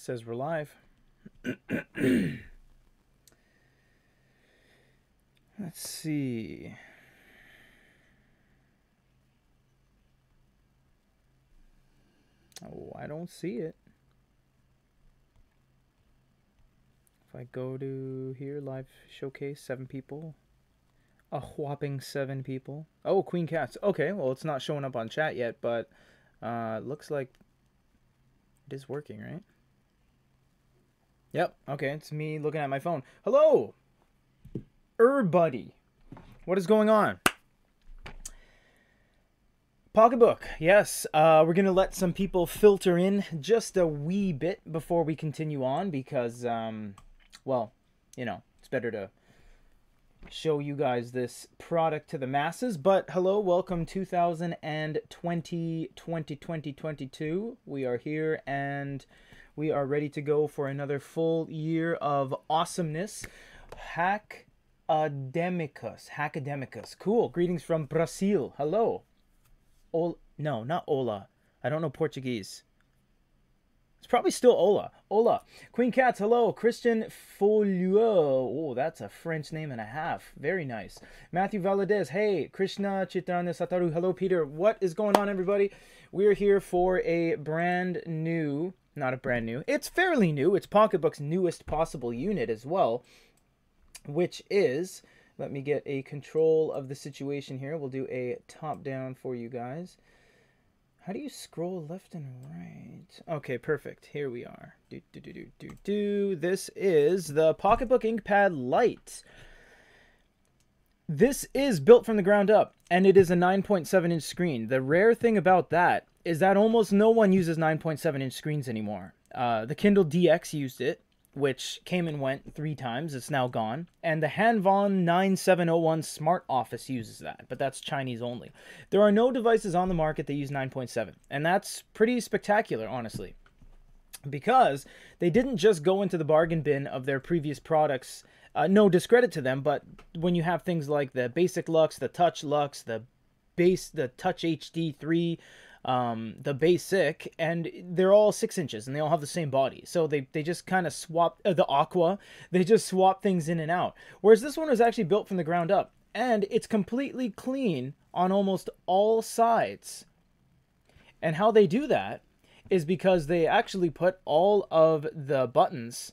Says we're live. Let's see. Oh, I don't see it. If I go to here, live showcase, seven people. A whopping seven people. Oh, Queen Cats. Okay, well, it's not showing up on chat yet, but uh, looks like it is working, right? Yep, okay, it's me looking at my phone. Hello! Everybody! What is going on? Pocketbook, yes. Uh, we're gonna let some people filter in just a wee bit before we continue on because, um, well, you know, it's better to show you guys this product to the masses. But hello, welcome 2020, 2022. We are here and we are ready to go for another full year of awesomeness. Hack Academicus. Hackademicus. Cool. Greetings from Brazil. Hello. Ol no, not Ola. I don't know Portuguese. It's probably still Ola. Ola. Queen Cats, hello. Christian Folio. Oh, that's a French name and a half. Very nice. Matthew Valadez, hey. Krishna Chitrana Sataru, hello, Peter. What is going on, everybody? We're here for a brand new, not a brand new, it's fairly new. It's Pocketbook's newest possible unit as well, which is, let me get a control of the situation here. We'll do a top down for you guys. How do you scroll left and right? Okay, perfect. Here we are. Do, do, do, do, do, do. This is the Pocketbook InkPad Lite. This is built from the ground up, and it is a 9.7 inch screen. The rare thing about that is that almost no one uses 9.7 inch screens anymore. Uh, the Kindle DX used it, which came and went three times. It's now gone. And the Hanvon 9701 Smart Office uses that, but that's Chinese only. There are no devices on the market that use 9.7, and that's pretty spectacular, honestly. Because they didn't just go into the bargain bin of their previous products. Uh, no discredit to them, but when you have things like the Basic Lux, the Touch Lux, the base, the Touch HD 3, um, the basic, and they're all six inches and they all have the same body. So they, they just kind of swap uh, the aqua, they just swap things in and out. Whereas this one was actually built from the ground up and it's completely clean on almost all sides. And how they do that is because they actually put all of the buttons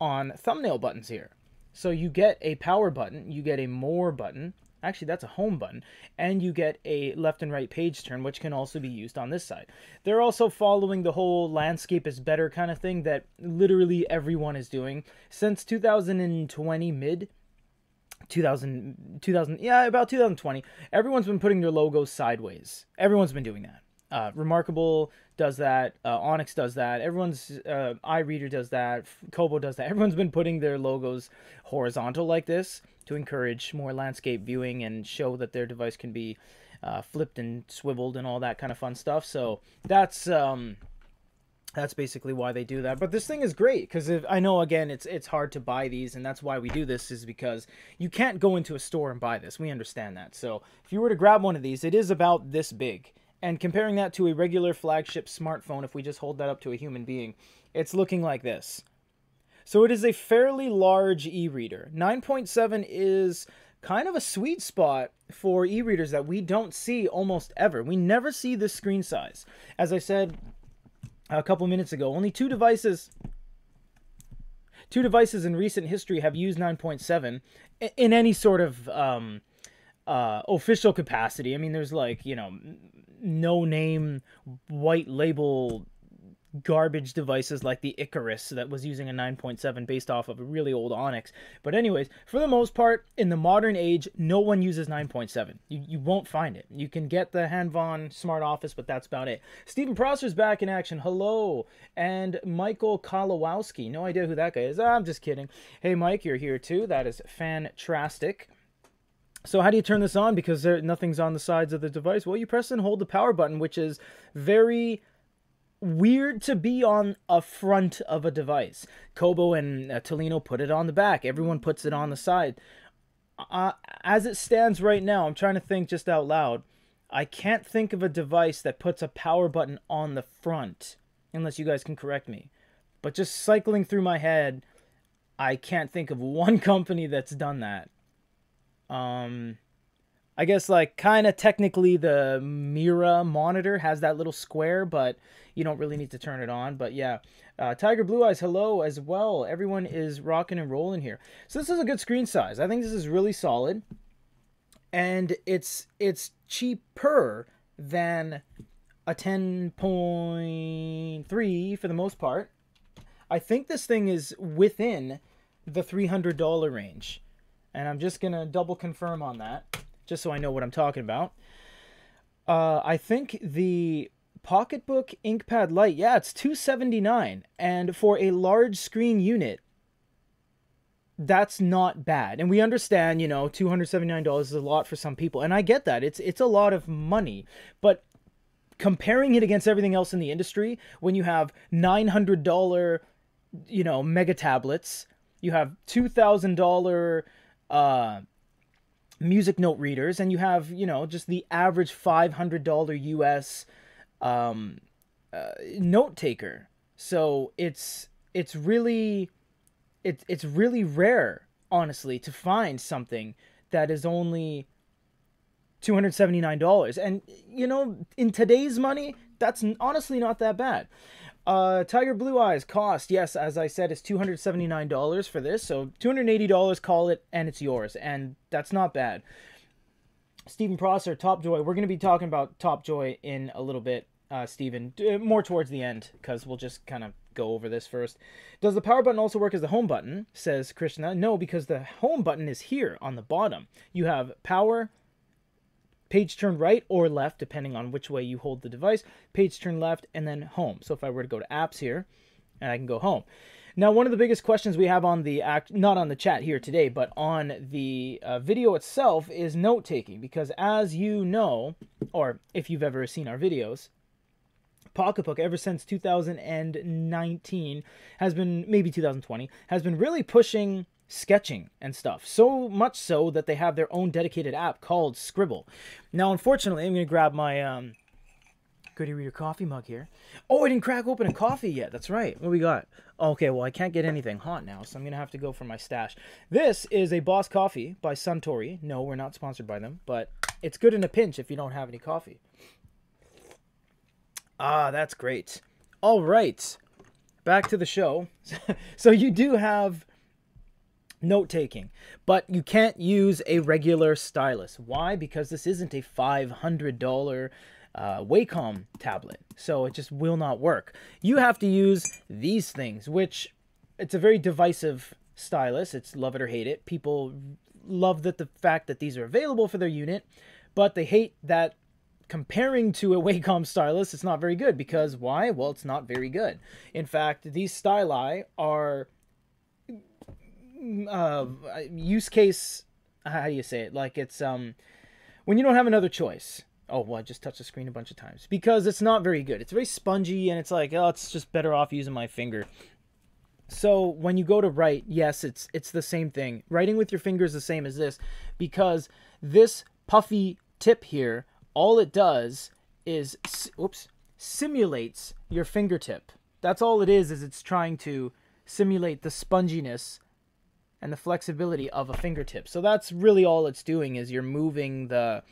on thumbnail buttons here. So you get a power button, you get a more button, Actually, that's a home button. And you get a left and right page turn, which can also be used on this side. They're also following the whole landscape is better kind of thing that literally everyone is doing. Since 2020 mid, 2000, 2000, yeah, about 2020, everyone's been putting their logos sideways. Everyone's been doing that. Uh, Remarkable does that. Uh, Onyx does that. Everyone's uh, iReader does that. Kobo does that. Everyone's been putting their logos horizontal like this to encourage more landscape viewing and show that their device can be uh, flipped and swiveled and all that kind of fun stuff. So that's um, that's basically why they do that. But this thing is great because I know again it's it's hard to buy these, and that's why we do this is because you can't go into a store and buy this. We understand that. So if you were to grab one of these, it is about this big and comparing that to a regular flagship smartphone, if we just hold that up to a human being, it's looking like this. So it is a fairly large e-reader. 9.7 is kind of a sweet spot for e-readers that we don't see almost ever. We never see this screen size. As I said a couple minutes ago, only two devices two devices in recent history have used 9.7 in any sort of um, uh, official capacity. I mean, there's like, you know, no name white label garbage devices like the Icarus that was using a 9.7 based off of a really old Onyx. But anyways, for the most part, in the modern age, no one uses 9.7. You, you won't find it. You can get the Hanvon Smart Office, but that's about it. Stephen Prosser's back in action. Hello. And Michael Kalawowski. No idea who that guy is. I'm just kidding. Hey, Mike, you're here too. That is fantastic. So how do you turn this on? Because there, nothing's on the sides of the device. Well, you press and hold the power button, which is very weird to be on a front of a device. Kobo and uh, Tolino put it on the back. Everyone puts it on the side. Uh, as it stands right now, I'm trying to think just out loud. I can't think of a device that puts a power button on the front unless you guys can correct me. But just cycling through my head, I can't think of one company that's done that. Um, I guess like kind of technically the Mira monitor has that little square, but you don't really need to turn it on. But yeah, uh, Tiger Blue Eyes, hello as well. Everyone is rocking and rolling here. So this is a good screen size. I think this is really solid, and it's it's cheaper than a 10.3 for the most part. I think this thing is within the $300 range. And I'm just going to double confirm on that, just so I know what I'm talking about. Uh, I think the Pocketbook InkPad Lite, yeah, it's 279 And for a large screen unit, that's not bad. And we understand, you know, $279 is a lot for some people. And I get that. It's it's a lot of money. But comparing it against everything else in the industry, when you have $900, you know, mega tablets, you have $2,000 uh, music note readers, and you have, you know, just the average $500 US um, uh, note taker. So it's it's really it's it's really rare, honestly, to find something that is only $279 and you know in today's money that's honestly not that bad uh tiger blue eyes cost yes as i said is $279 for this so $280 call it and it's yours and that's not bad. Stephen prosser top joy. We're going to be talking about top joy in a little bit uh stephen more towards the end because we'll just kind of go over this first. Does the power button also work as the home button? Says krishna. No because the home button is here on the bottom. You have power page turn right or left, depending on which way you hold the device, page turn left, and then home. So if I were to go to apps here, and I can go home. Now, one of the biggest questions we have on the act, not on the chat here today, but on the uh, video itself is note taking. Because as you know, or if you've ever seen our videos, Pocketbook ever since 2019 has been, maybe 2020, has been really pushing sketching and stuff. So much so that they have their own dedicated app called Scribble. Now, unfortunately, I'm going to grab my um, Good e-Reader coffee mug here. Oh, I didn't crack open a coffee yet. That's right. What we got? Okay, well, I can't get anything hot now, so I'm going to have to go for my stash. This is a Boss Coffee by Suntory. No, we're not sponsored by them, but it's good in a pinch if you don't have any coffee. Ah, that's great. All right. Back to the show. so you do have note taking. But you can't use a regular stylus. Why? Because this isn't a $500 uh, Wacom tablet. So it just will not work. You have to use these things, which it's a very divisive stylus. It's love it or hate it. People love that the fact that these are available for their unit, but they hate that comparing to a Wacom stylus, it's not very good because why? Well, it's not very good. In fact, these styli are uh, use case. How do you say it? Like it's um, when you don't have another choice. Oh well, I just touched the screen a bunch of times because it's not very good. It's very spongy and it's like oh, it's just better off using my finger. So when you go to write, yes, it's it's the same thing. Writing with your finger is the same as this because this puffy tip here, all it does is oops, simulates your fingertip. That's all it is is it's trying to simulate the sponginess and the flexibility of a fingertip. So that's really all it's doing is you're moving the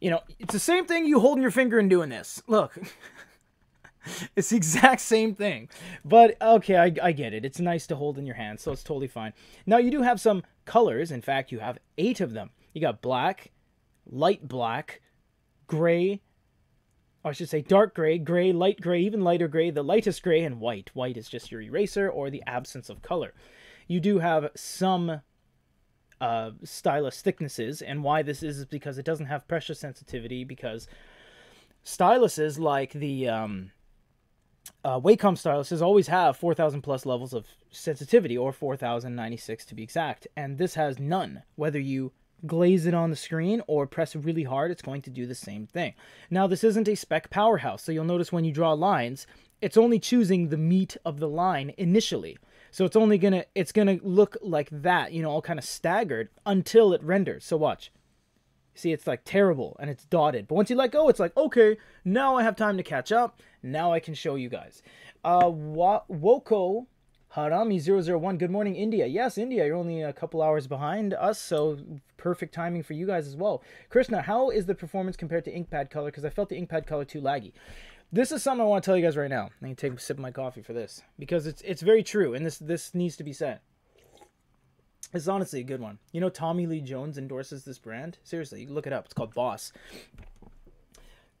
you know, it's the same thing you holding your finger and doing this. Look. it's the exact same thing. But okay, I, I get it. It's nice to hold in your hand, so it's totally fine. Now you do have some colors. In fact, you have eight of them. You got black, light black, gray, or I should say dark gray, gray, light gray, even lighter gray, the lightest gray, and white. White is just your eraser or the absence of color you do have some uh, stylus thicknesses, and why this is is because it doesn't have pressure sensitivity. Because styluses like the um, uh, Wacom styluses always have 4,000 plus levels of sensitivity, or 4,096 to be exact, and this has none. Whether you glaze it on the screen or press really hard, it's going to do the same thing. Now, this isn't a spec powerhouse, so you'll notice when you draw lines, it's only choosing the meat of the line initially. So it's only gonna it's gonna look like that, you know, all kind of staggered until it renders. So watch. See, it's like terrible and it's dotted. But once you let go, it's like, okay, now I have time to catch up. Now I can show you guys. Uh, Wa- Woko Harami001, good morning, India. Yes, India, you're only a couple hours behind us, so perfect timing for you guys as well. Krishna, how is the performance compared to InkPad color? Because I felt the InkPad color too laggy. This is something I want to tell you guys right now. I can take a sip of my coffee for this because it's it's very true, and this this needs to be said. It's honestly a good one. You know, Tommy Lee Jones endorses this brand. Seriously, look it up. It's called Boss.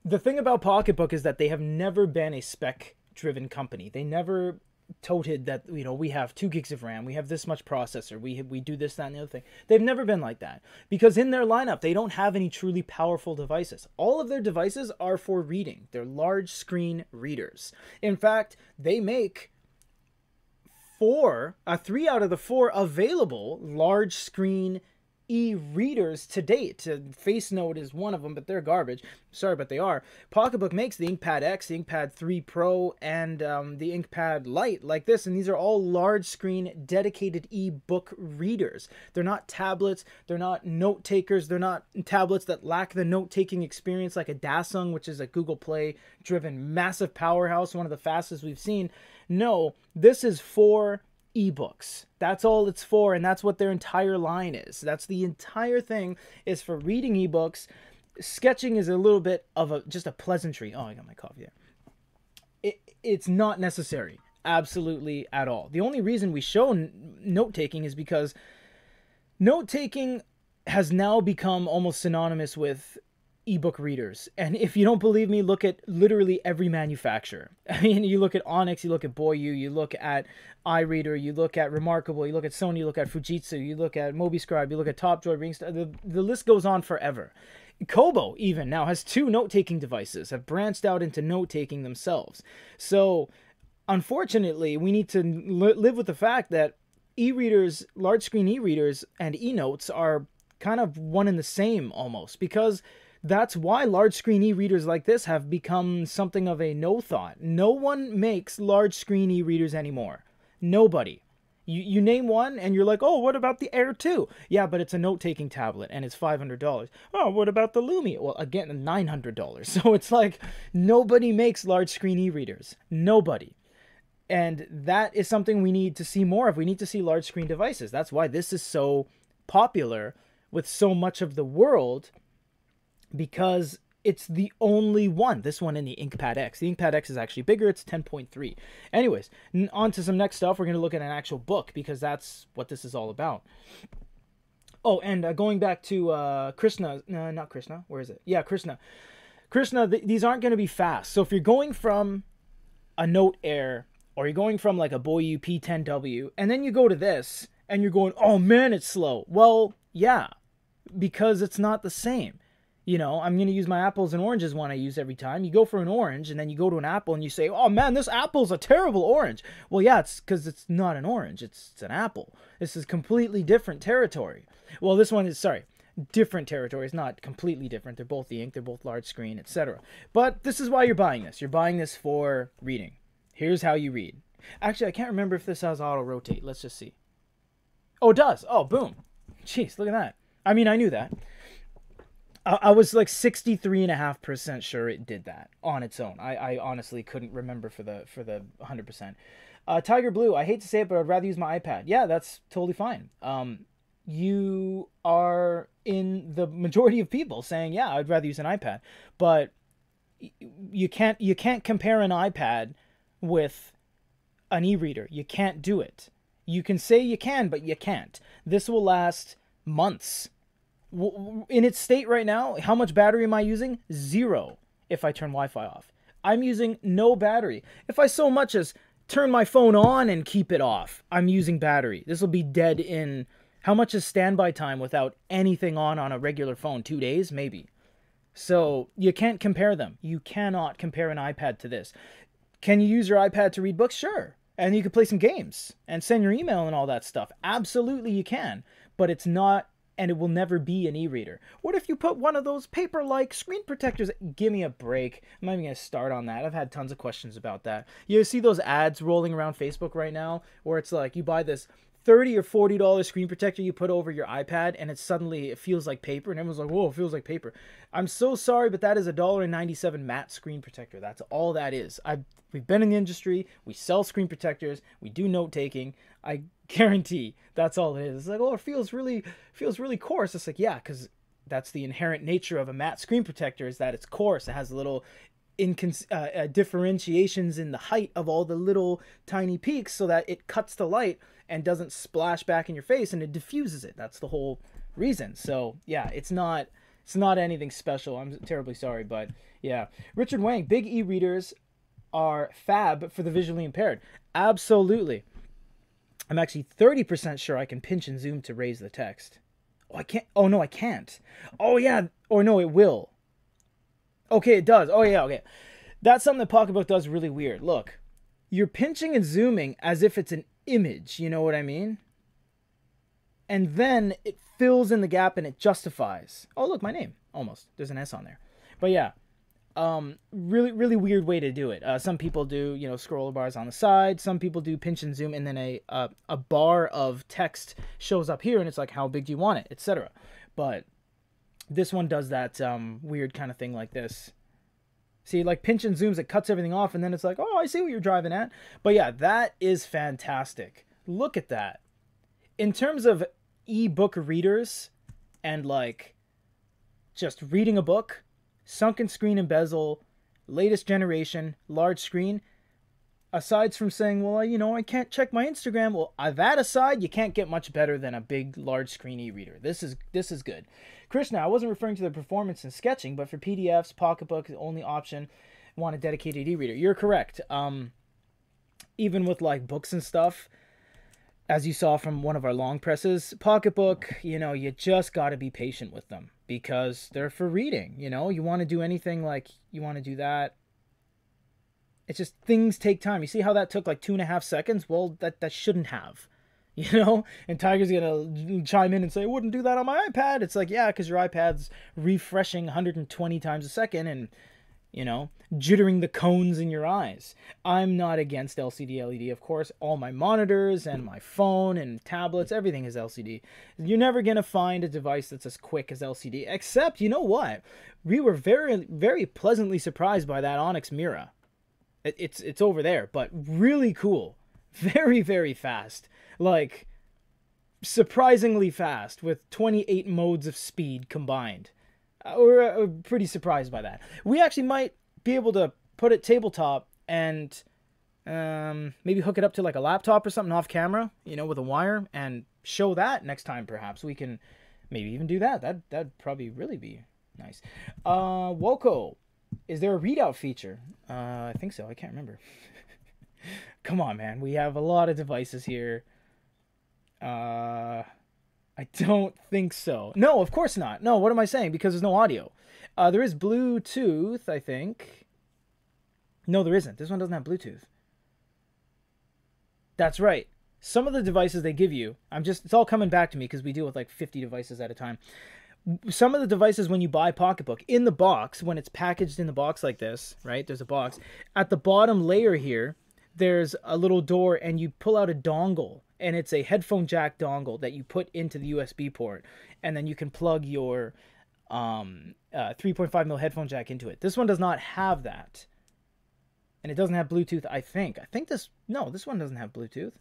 The thing about Pocketbook is that they have never been a spec driven company. They never toted that you know we have two gigs of RAM, we have this much processor, we we do this, that, and the other thing. They've never been like that because in their lineup they don't have any truly powerful devices. All of their devices are for reading. They're large screen readers. In fact, they make four, uh, three out of the four available large screen e-readers to date. Face FaceNote is one of them, but they're garbage. Sorry, but they are. Pocketbook makes the InkPad X, the InkPad 3 Pro, and um, the InkPad Lite like this, and these are all large screen dedicated e-book readers. They're not tablets. They're not note takers. They're not tablets that lack the note taking experience like a Dasung, which is a Google Play driven massive powerhouse, one of the fastest we've seen. No, this is for ebooks. That's all it's for, and that's what their entire line is. That's the entire thing is for reading ebooks. Sketching is a little bit of a just a pleasantry. Oh, I got my coffee. It, it's not necessary, absolutely at all. The only reason we show note taking is because note taking has now become almost synonymous with ebook readers. And if you don't believe me, look at literally every manufacturer. I mean, you look at Onyx, you look at Boyue, you look at iReader, you look at Remarkable, you look at Sony, you look at Fujitsu, you look at MobiScribe, you look at TopDroid, Ringstar. The, the list goes on forever. Kobo even now has two note-taking devices, have branched out into note-taking themselves. So, unfortunately, we need to li- live with the fact that e-readers, large screen e-readers and e-notes are kind of one and the same almost because that's why large screen e-readers like this have become something of a no thought. No one makes large screen e-readers anymore. Nobody. You, you name one and you're like, oh, what about the Air 2? Yeah, but it's a note taking tablet and it's $500. Oh, what about the Lumia? Well, again, $900. So it's like nobody makes large screen e readers. Nobody. And that is something we need to see more of. We need to see large screen devices. That's why this is so popular with so much of the world because it's the only one. This one in the InkPad X. The InkPad X is actually bigger. It's 10.3. Anyways, on to some next stuff. We're going to look at an actual book because that's what this is all about. Oh, and uh, going back to uh, Krishna. No, not Krishna. Where is it? Yeah, Krishna. Krishna, th- these aren't going to be fast. So if you're going from a Note Air or you're going from like a Boyue P10W and then you go to this and you're going, oh man, it's slow. Well, yeah, because it's not the same you know, I'm going to use my apples and oranges one I use every time. You go for an orange and then you go to an apple and you say, oh man, this apple's a terrible orange. Well, yeah, it's because it's not an orange, it's, it's an apple. This is completely different territory. Well, this one is, sorry, different territory. It's not completely different. They're both the ink, they're both large screen, etc. But this is why you're buying this. You're buying this for reading. Here's how you read. Actually, I can't remember if this has auto rotate. Let's just see. Oh, it does. Oh, boom. Jeez, look at that. I mean, I knew that. I, was like 63.5% sure it did that on its own. I, I honestly couldn't remember for the for the 100%. Uh, Tiger Blue, I hate to say it, but I'd rather use my iPad. Yeah, that's totally fine. Um, you are in the majority of people saying, yeah, I'd rather use an iPad. But you can't you can't compare an iPad with an e-reader. You can't do it. You can say you can, but you can't. This will last months in its state right now, how much battery am I using? Zero if I turn Wi Fi off. I'm using no battery. If I so much as turn my phone on and keep it off, I'm using battery. This will be dead in how much is standby time without anything on on a regular phone? Two days? Maybe. So you can't compare them. You cannot compare an iPad to this. Can you use your iPad to read books? Sure. And you can play some games and send your email and all that stuff. Absolutely, you can. But it's not and it will never be an e-reader. What if you put one of those paper-like screen protectors? Give me a break. I'm not even going to start on that. I've had tons of questions about that. You see those ads rolling around Facebook right now where it's like you buy this thirty or forty dollar screen protector you put over your iPad, and it suddenly it feels like paper, and everyone's like, "Whoa, it feels like paper." I'm so sorry, but that is a dollar and ninety seven matte screen protector. That's all that is. I we've been in the industry. We sell screen protectors. We do note taking. I guarantee that's all it is. It's like, oh, it feels really feels really coarse. It's like, yeah, because that's the inherent nature of a matte screen protector is that it's coarse. It has little incons- uh, uh, differentiations in the height of all the little tiny peaks so that it cuts the light and doesn't splash back in your face and it diffuses it. That's the whole reason. So yeah, it's not it's not anything special. I'm terribly sorry, but yeah. Richard Wang, big e-readers are fab for the visually impaired. Absolutely. I'm actually 30% sure I can pinch and zoom to raise the text. Oh, I can't. Oh, no, I can't. Oh, yeah. Or no, it will. Okay, it does. Oh, yeah, okay. That's something that Pocketbook does really weird. Look, you're pinching and zooming as if it's an image. You know what I mean? And then it fills in the gap and it justifies. Oh, look, my name. Almost. There's an S on there. But yeah, um, really, really weird way to do it. Uh, some people do, you know, scroller bars on the side. Some people do pinch and zoom, and then a a, a bar of text shows up here, and it's like, how big do you want it, etc. But this one does that um, weird kind of thing like this. See, like pinch and zooms, it cuts everything off, and then it's like, oh, I see what you're driving at. But yeah, that is fantastic. Look at that. In terms of ebook readers and like just reading a book, sunken screen and bezel, latest generation, large screen, aside from saying, well, you know, I can't check my Instagram. Well, uh, that aside, you can't get much better than a big, large screen e-reader. This is this is good. Krishna, I wasn't referring to the performance in sketching, but for PDFs, Pocketbook is the only option. Want a dedicated e-reader? You're correct. Um, even with like books and stuff, as you saw from one of our long presses, Pocketbook, you know, you just got to be patient with them because they're for reading. You know, you want to do anything like you want to do that. It's just things take time. You see how that took like two and a half seconds? Well, that that shouldn't have. you know and tiger's gonna chime in and say I wouldn't do that on my ipad it's like yeah because your ipad's refreshing 120 times a second and you know jittering the cones in your eyes. I'm not against lcd led of course. All my monitors and my phone and tablets everything is lcd you're never gonna find a device that's as quick as lcd except you know what? We were very very pleasantly surprised by that onyx mira. It's it's over there but really cool. Very very fast. Like surprisingly fast with 28 modes of speed combined. Uh, we're pretty surprised by that. We actually might be able to put it tabletop and um, maybe hook it up to like a laptop or something off camera, you know, with a wire and show that next time. Perhaps we can maybe even do that. That that'd probably really be nice. Uh, Woko, is there a readout feature? Uh, I think so. I can't remember. Come on, man. We have a lot of devices here. Uh, I don't think so. No, of course not. No, what am I saying? Because there's no audio. Uh, there is Bluetooth, I think. No, there isn't. This one doesn't have Bluetooth. That's right. Some of the devices they give you, I'm just, it's all coming back to me because we deal with like 50 devices at a time. Some of the devices, when you buy Pocketbook, in the box, when it's packaged in the box like this, right? There's a box. At the bottom layer here, there's a little door and you pull out a dongle and it's a headphone jack dongle that you put into the USB port, and then you can plug your um, uh, 3.5 mil headphone jack into it. This one does not have that, and it doesn't have Bluetooth. I think. I think this. No, this one doesn't have Bluetooth.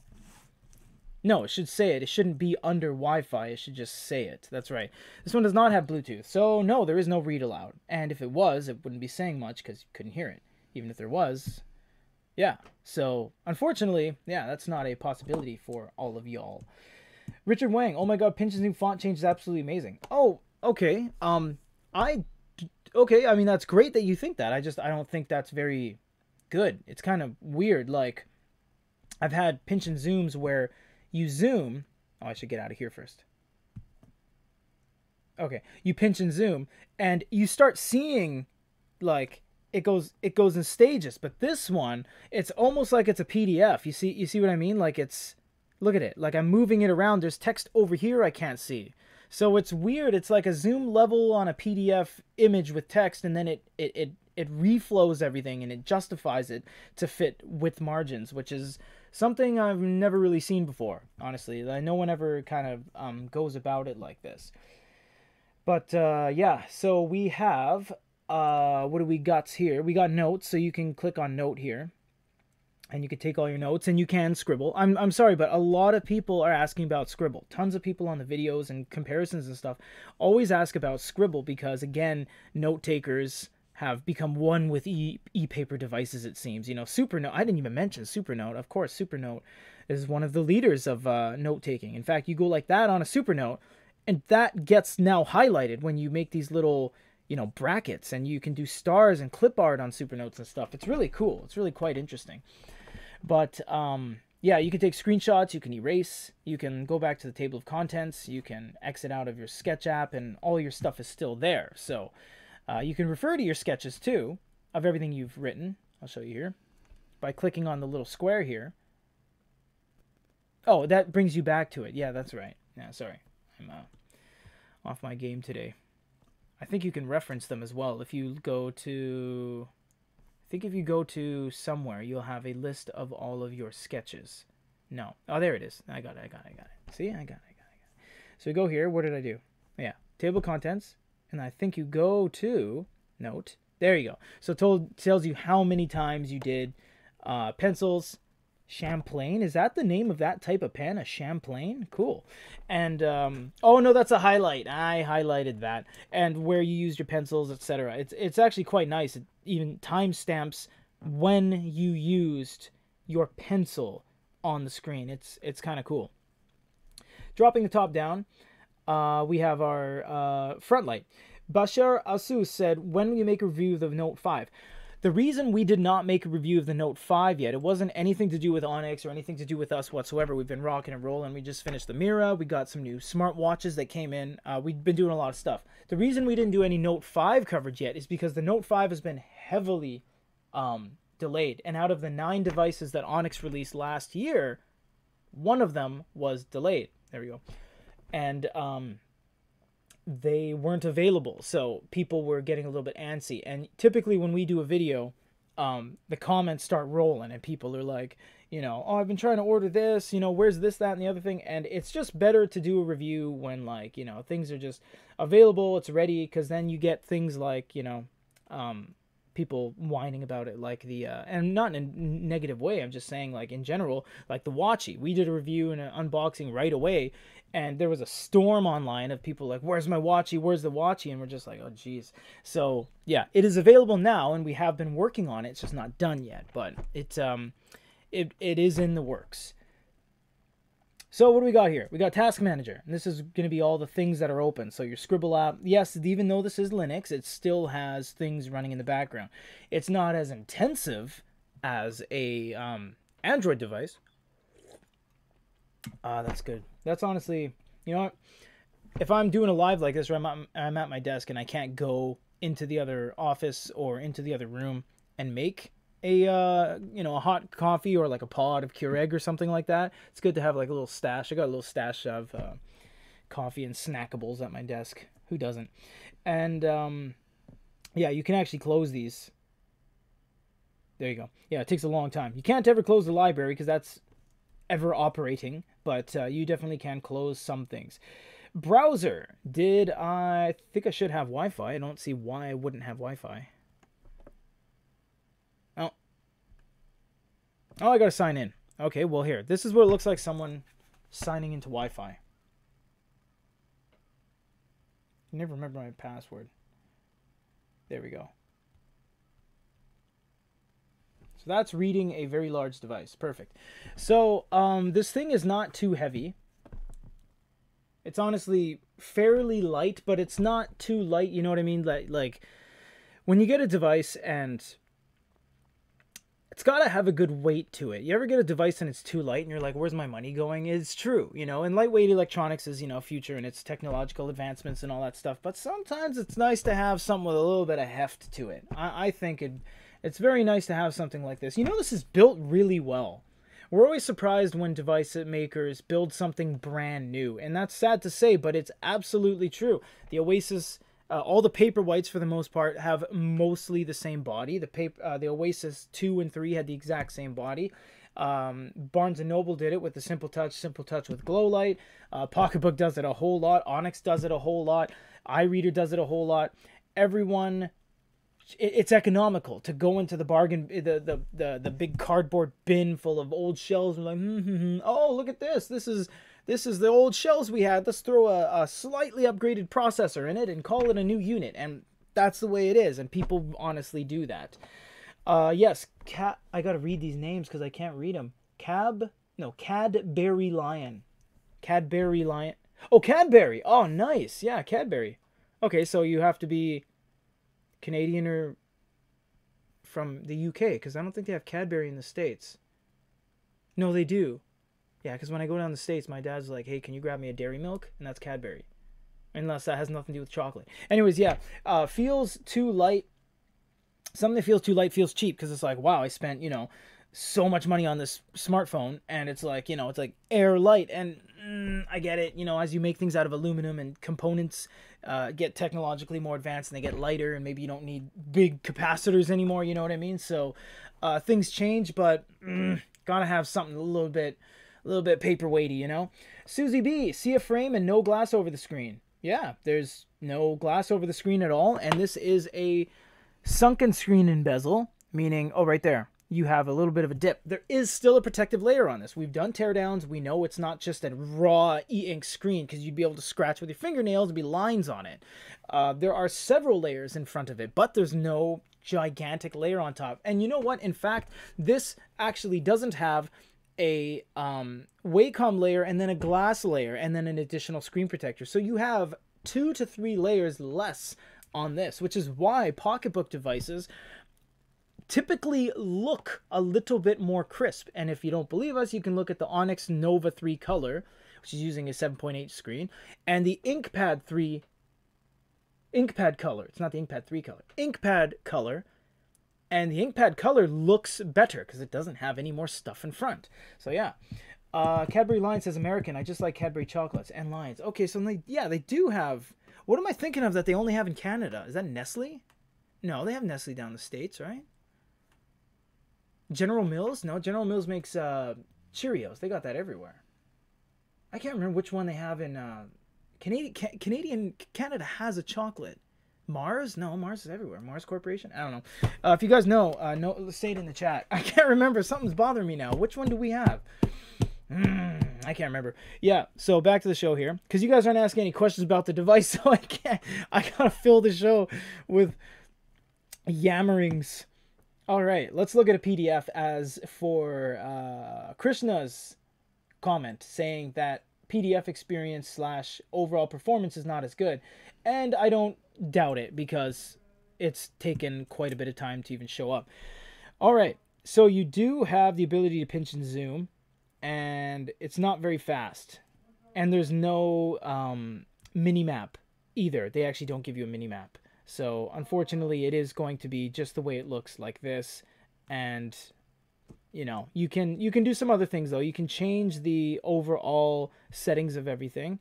No, it should say it. It shouldn't be under Wi-Fi. It should just say it. That's right. This one does not have Bluetooth. So no, there is no read aloud. And if it was, it wouldn't be saying much because you couldn't hear it. Even if there was, yeah. So unfortunately, yeah, that's not a possibility for all of y'all. Richard Wang, oh my god, Pinch's new font change is absolutely amazing. Oh, okay. Um, I, okay. I mean, that's great that you think that. I just I don't think that's very good. It's kind of weird. Like, I've had pinch and zooms where you zoom. Oh, I should get out of here first. Okay, you pinch and zoom, and you start seeing like it goes it goes in stages but this one it's almost like it's a pdf you see you see what i mean? Like it's look at it. Like i'm moving it around. There's text over here i can't see. So it's weird. It's like a zoom level on a pdf image with text and then it it it, it reflows everything and it justifies it to fit with margins which is Something I've never really seen before, honestly. No one ever kind of um, goes about it like this. But uh, yeah, so we have uh, what do we got here? We got notes, so you can click on note here and you can take all your notes and you can scribble. I'm, I'm sorry, but a lot of people are asking about Scribble. Tons of people on the videos and comparisons and stuff always ask about Scribble because, again, note takers have become one with e e-paper devices it seems you know supernote i didn't even mention supernote of course supernote is one of the leaders of uh, note taking in fact you go like that on a supernote and that gets now highlighted when you make these little you know brackets and you can do stars and clip art on supernotes and stuff it's really cool it's really quite interesting but um, yeah, you can take screenshots, you can erase, you can go back to the table of contents, you can exit out of your sketch app, and all your stuff is still there. So uh, you can refer to your sketches too of everything you've written. I'll show you here by clicking on the little square here. Oh, that brings you back to it. Yeah, that's right. Yeah, sorry. I'm uh, off my game today. I think you can reference them as well if you go to I think if you go to somewhere, you'll have a list of all of your sketches. No. Oh, there it is. I got it. I got it. I got it. See? I got it. I got it. I got it. So go here. What did I do? Yeah. Table contents. And I think you go to note. There you go. So told, tells you how many times you did uh, pencils, Champlain. Is that the name of that type of pen? A Champlain? Cool. And um, oh no, that's a highlight. I highlighted that. And where you used your pencils, etc. It's it's actually quite nice. It even timestamps when you used your pencil on the screen. It's it's kind of cool. Dropping the top down, uh, we have our uh, front light. Bashar Asu said, when will you make a review of the Note 5? The reason we did not make a review of the Note 5 yet, it wasn't anything to do with Onyx or anything to do with us whatsoever. We've been rocking and rolling. We just finished the Mira. We got some new smartwatches that came in. Uh, we've been doing a lot of stuff. The reason we didn't do any Note 5 coverage yet is because the Note 5 has been heavily um, delayed. And out of the nine devices that Onyx released last year, one of them was delayed. There we go. And um, they weren't available. So people were getting a little bit antsy. And typically when we do a video, um, the comments start rolling and people are like, you know, oh, I've been trying to order this, you know, where's this, that, and the other thing. And it's just better to do a review when, like, you know, things are just available, it's ready, because then you get things like, you know, um, people whining about it like the uh, and not in a negative way i'm just saying like in general like the watchy we did a review and an unboxing right away and there was a storm online of people like where's my watchy where's the watchy and we're just like oh geez so yeah it is available now and we have been working on it. It's just not done yet but it's um it, it is in the works so what do we got here? We got Task Manager, and this is going to be all the things that are open. So your Scribble app, yes, even though this is Linux, it still has things running in the background. It's not as intensive as a um, Android device. Ah, that's good. That's honestly, you know what? If I'm doing a live like this, or I'm, I'm at my desk and I can't go into the other office or into the other room and make a uh, you know a hot coffee or like a pod of Keurig or something like that. It's good to have like a little stash. I got a little stash of uh, coffee and snackables at my desk. Who doesn't? And um, yeah, you can actually close these. There you go. Yeah, it takes a long time. You can't ever close the library because that's ever operating, but uh, you definitely can close some things. Browser. Did I think I should have Wi-Fi? I don't see why I wouldn't have Wi-Fi. Oh, I gotta sign in. Okay, well here. This is what it looks like someone signing into Wi-Fi. I never remember my password. There we go. So that's reading a very large device. Perfect. So um, this thing is not too heavy. It's honestly fairly light, but it's not too light. You know what I mean? Like, like when you get a device and it's got to have a good weight to it. You ever get a device and it's too light and you're like, where's my money going? It's true, you know, and lightweight electronics is, you know, future and its technological advancements and all that stuff. But sometimes it's nice to have something with a little bit of heft to it. I, I think it, it's very nice to have something like this. You know, this is built really well. We're always surprised when device makers build something brand new, and that's sad to say, but it's absolutely true. The Oasis uh, all the Paperwhites, for the most part, have mostly the same body. The paper, uh, the Oasis two and three had the exact same body. Um, Barnes and Noble did it with the Simple Touch, Simple Touch with GlowLight. Uh, Pocketbook does it a whole lot. Onyx does it a whole lot. iReader does it a whole lot. Everyone it's economical to go into the bargain the the the, the big cardboard bin full of old shells and like hmm, hmm, hmm. oh look at this this is this is the old shells we had. Let's throw a, a slightly upgraded processor in it and call it a new unit. And that's the way it is. And people honestly do that. Uh yes cat i gotta read these names because i can't read them cab no cadbury lion. Cadbury lion. Oh cadbury. Oh nice. Yeah cadbury. Okay so you have to be Canadian or from the UK because I don't think they have Cadbury in the States. No, they do. Yeah, because when I go down the States, my dad's like, hey, can you grab me a dairy milk? And that's Cadbury. Unless that has nothing to do with chocolate. Anyways, yeah, uh, feels too light. Something that feels too light feels cheap because it's like, wow, I spent, you know, so much money on this smartphone and it's like you know it's like air light and mm, i get it you know as you make things out of aluminum and components uh, get technologically more advanced and they get lighter and maybe you don't need big capacitors anymore you know what i mean so uh, things change but mm, gotta have something a little bit a little bit paperweighty you know susie b see a frame and no glass over the screen yeah there's no glass over the screen at all and this is a sunken screen and bezel meaning oh right there you have a little bit of a dip. There is still a protective layer on this. We've done teardowns. We know it's not just a raw e-ink screen because you'd be able to scratch with your fingernails. There'd be lines on it. Uh, there are several layers in front of it, but there's no gigantic layer on top. And you know what? In fact, this actually doesn't have a um, Wacom layer and then a glass layer and then an additional screen protector. So you have two to three layers less on this, which is why pocketbook devices typically look a little bit more crisp. And if you don't believe us, you can look at the Onyx Nova 3 color, which is using a 7.8 screen, and the InkPad 3 InkPad color. It's not the InkPad 3 color. InkPad color. And the InkPad color looks better because it doesn't have any more stuff in front. So yeah. Uh, Cadbury Lion says American. I just like Cadbury chocolates and Lions. Okay, so they, yeah, they do have. What am I thinking of that they only have in Canada? Is that Nestle? No, they have Nestle down the states, right? General Mills? No, General Mills makes uh, Cheerios. They got that everywhere. I can't remember which one they have in uh, Canadian. Canadian Canada has a chocolate. Mars? No, Mars is everywhere. Mars Corporation? I don't know. Uh, if you guys know, uh, no, say it in the chat. I can't remember. Something's bothering me now. Which one do we have? Mm, I can't remember. Yeah. So back to the show here, because you guys aren't asking any questions about the device, so I can't. I gotta fill the show with yammerings all right, let's look at a PDF as for uh, Krishna's comment saying that PDF experience slash overall performance is not as good. And I don't doubt it because it's taken quite a bit of time to even show up. All right, so you do have the ability to pinch and zoom, and it's not very fast. And there's no um, mini map either. They actually don't give you a mini map. So unfortunately, it is going to be just the way it looks like this, and you know you can you can do some other things though. You can change the overall settings of everything.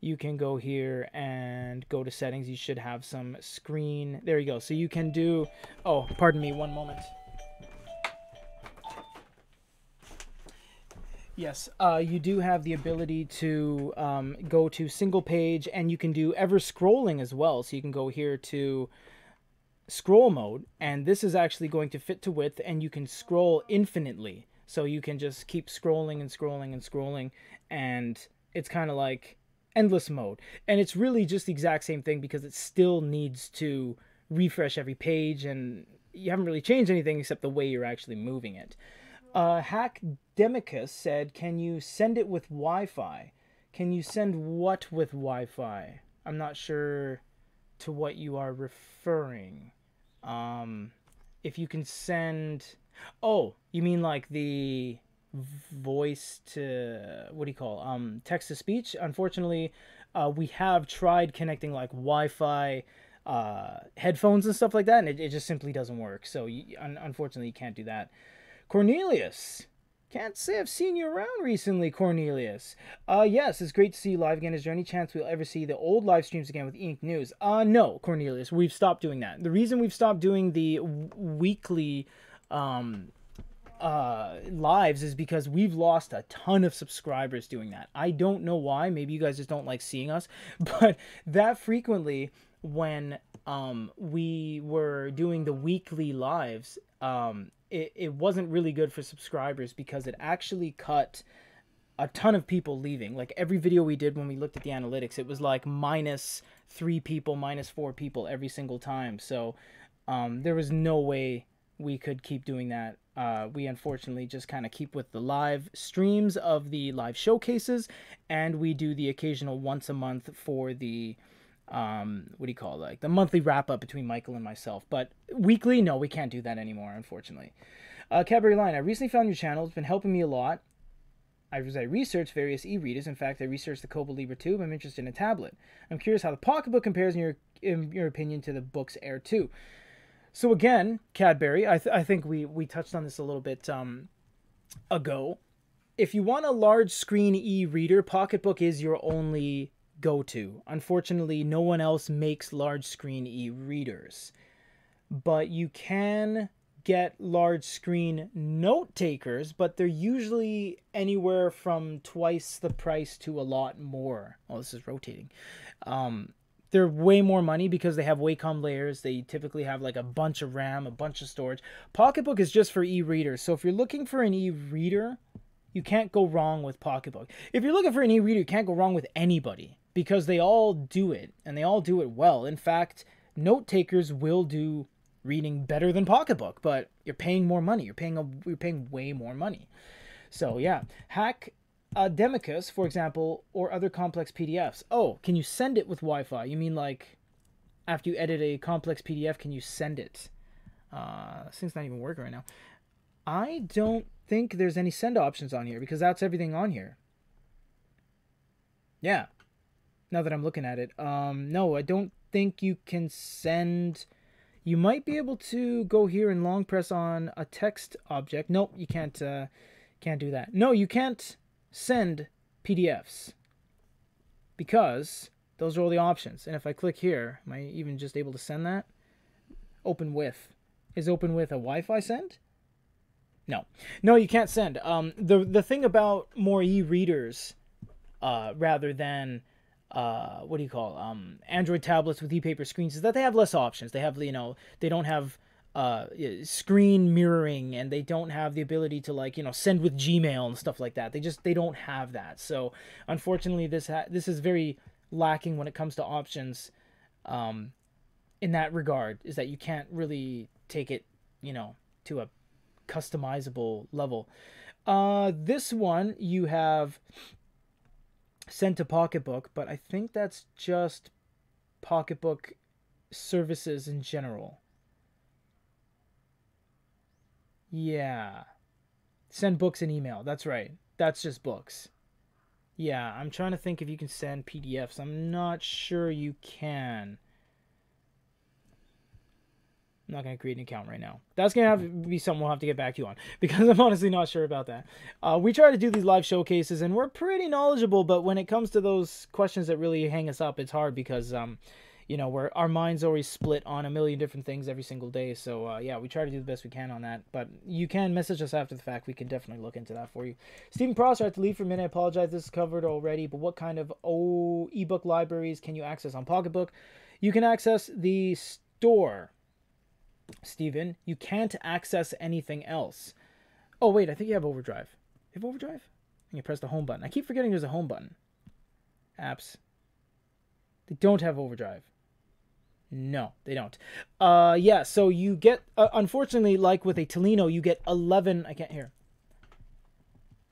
You can go here and go to settings. You should have some screen. There you go. So you can do. Oh, pardon me. One moment. Yes, uh, you do have the ability to um, go to single page and you can do ever scrolling as well. So you can go here to scroll mode and this is actually going to fit to width and you can scroll infinitely. So you can just keep scrolling and scrolling and scrolling and it's kind of like endless mode. And it's really just the exact same thing because it still needs to refresh every page and you haven't really changed anything except the way you're actually moving it. Uh, Hackademicus said, "Can you send it with Wi-Fi? Can you send what with Wi-Fi? I'm not sure to what you are referring. Um, if you can send, oh, you mean like the voice to what do you call um text to speech? Unfortunately, uh, we have tried connecting like Wi-Fi." Uh, headphones and stuff like that, and it, it just simply doesn't work. So, you, un- unfortunately, you can't do that. Cornelius. Can't say I've seen you around recently, Cornelius. Uh, yes, it's great to see you live again. Is there any chance we'll ever see the old live streams again with Ink News? Uh, no, Cornelius. We've stopped doing that. The reason we've stopped doing the weekly, um, uh, lives is because we've lost a ton of subscribers doing that. I don't know why. Maybe you guys just don't like seeing us, but that frequently when um, we were doing the weekly lives, um, it, it wasn't really good for subscribers because it actually cut a ton of people leaving. Like every video we did when we looked at the analytics, it was like minus three people, minus four people every single time. So um, there was no way we could keep doing that. Uh, we unfortunately just kind of keep with the live streams of the live showcases, and we do the occasional once a month for the um what do you call it like the monthly wrap up between michael and myself but weekly no we can't do that anymore unfortunately uh cadbury line i recently found your channel it's been helping me a lot I, as I researched various e-readers, in fact, I researched the Kobo Libra 2. I'm interested in a tablet. I'm curious how the Pocketbook compares in your in your opinion to the Boox Air 2. So again, Cadbury, I, th- I think we we touched on this a little bit um, ago. If you want a large screen e-reader, Pocketbook is your only go-to. Unfortunately, no one else makes large screen e-readers. But you can get large screen note takers, but they're usually anywhere from twice the price to a lot more. Oh, this is rotating. Um, they're way more money because they have Wacom layers. They typically have like a bunch of RAM, a bunch of storage. Pocketbook is just for e-readers. So if you're looking for an e-reader, you can't go wrong with Pocketbook. If you're looking for an e-reader, you can't go wrong with anybody because they all do it and they all do it well. In fact, note takers will do reading better than Pocketbook, but you're paying more money. You're paying a you're paying way more money. So yeah, hack uh, Demicus, for example, or other complex PDFs. Oh, can you send it with Wi-Fi? You mean like after you edit a complex PDF, can you send it? Uh, this thing's not even working right now. I don't think there's any send options on here because that's everything on here. Yeah. Now that I'm looking at it, um, no, I don't think you can send you might be able to go here and long press on a text object. Nope, you can't uh, can't do that. No, you can't send PDFs because those are all the options. And if I click here, am I even just able to send that? Open with. Is open with a Wi-Fi send? No. No, you can't send. Um, the, the thing about more e-readers uh, rather than uh, what do you call um, Android tablets with e-paper screens is that they have less options. They have you know they don't have uh, screen mirroring and they don't have the ability to like you know send with Gmail and stuff like that. They just they don't have that. So unfortunately, this ha- this is very lacking when it comes to options. Um, in that regard, is that you can't really take it you know to a customizable level. Uh, this one you have sent to Pocketbook, but I think that's just Pocketbook services in general. Yeah. Send books and email. That's right. That's just books. Yeah, I'm trying to think if you can send PDFs. I'm not sure you can. I'm not going to create an account right now. That's going to have to be something we'll have to get back to you on because I'm honestly not sure about that. Uh, we try to do these live showcases and we're pretty knowledgeable, but when it comes to those questions that really hang us up, it's hard because, um, you know, we're, our minds always split on a million different things every single day. So, uh, yeah, we try to do the best we can on that. But you can message us after the fact. We can definitely look into that for you. Stephen Prosser, I have to leave for a minute. I apologize. This is covered already. But what kind of oh, ebook libraries can you access on Pocketbook? You can access the store Steven, you can't access anything else. Oh, wait, I think you have overdrive. You have overdrive? And you press the home button. I keep forgetting there's a home button. Apps. They don't have overdrive. No, they don't. Uh, yeah, so you get, uh, unfortunately, like with a Tolino, you get 11, I can't hear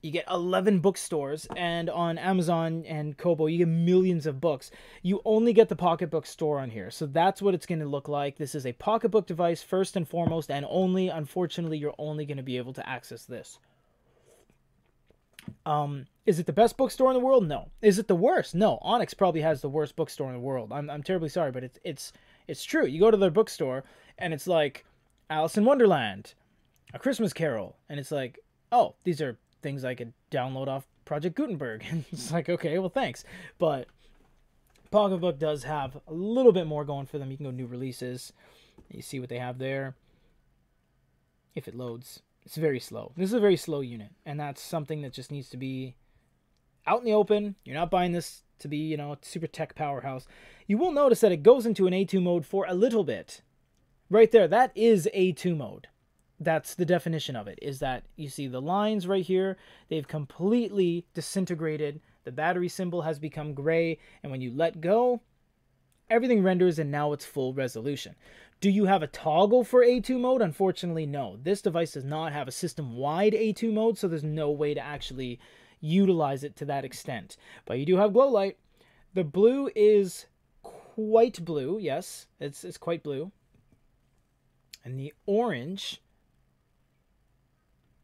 you get 11 bookstores and on amazon and kobo you get millions of books. You only get the pocketbook store on here. So that's what it's going to look like. This is a pocketbook device first and foremost and only unfortunately you're only going to be able to access this. Um is it the best bookstore in the world? No. Is it the worst? No. Onyx probably has the worst bookstore in the world. I'm, I'm terribly sorry but it's it's it's true. You go to their bookstore and it's like alice in wonderland a christmas carol and it's like oh these are things I could download off Project Gutenberg. And it's like, okay, well, thanks. But Pocketbook does have a little bit more going for them. You can go new releases. You see what they have there. If it loads. It's very slow. This is a very slow unit, and that's something that just needs to be out in the open. You're not buying this to be, you know, super tech powerhouse. You will notice that it goes into an A2 mode for a little bit. Right there, that is A2 mode. That's the definition of it, is that you see the lines right here, they've completely disintegrated. The battery symbol has become gray, and when you let go, everything renders and now it's full resolution. Do you have a toggle for A2 mode? Unfortunately, no. This device does not have a system-wide A2 mode, so there's no way to actually utilize it to that extent. But you do have glow light. The blue is quite blue, yes, it's, it's quite blue. And the orange,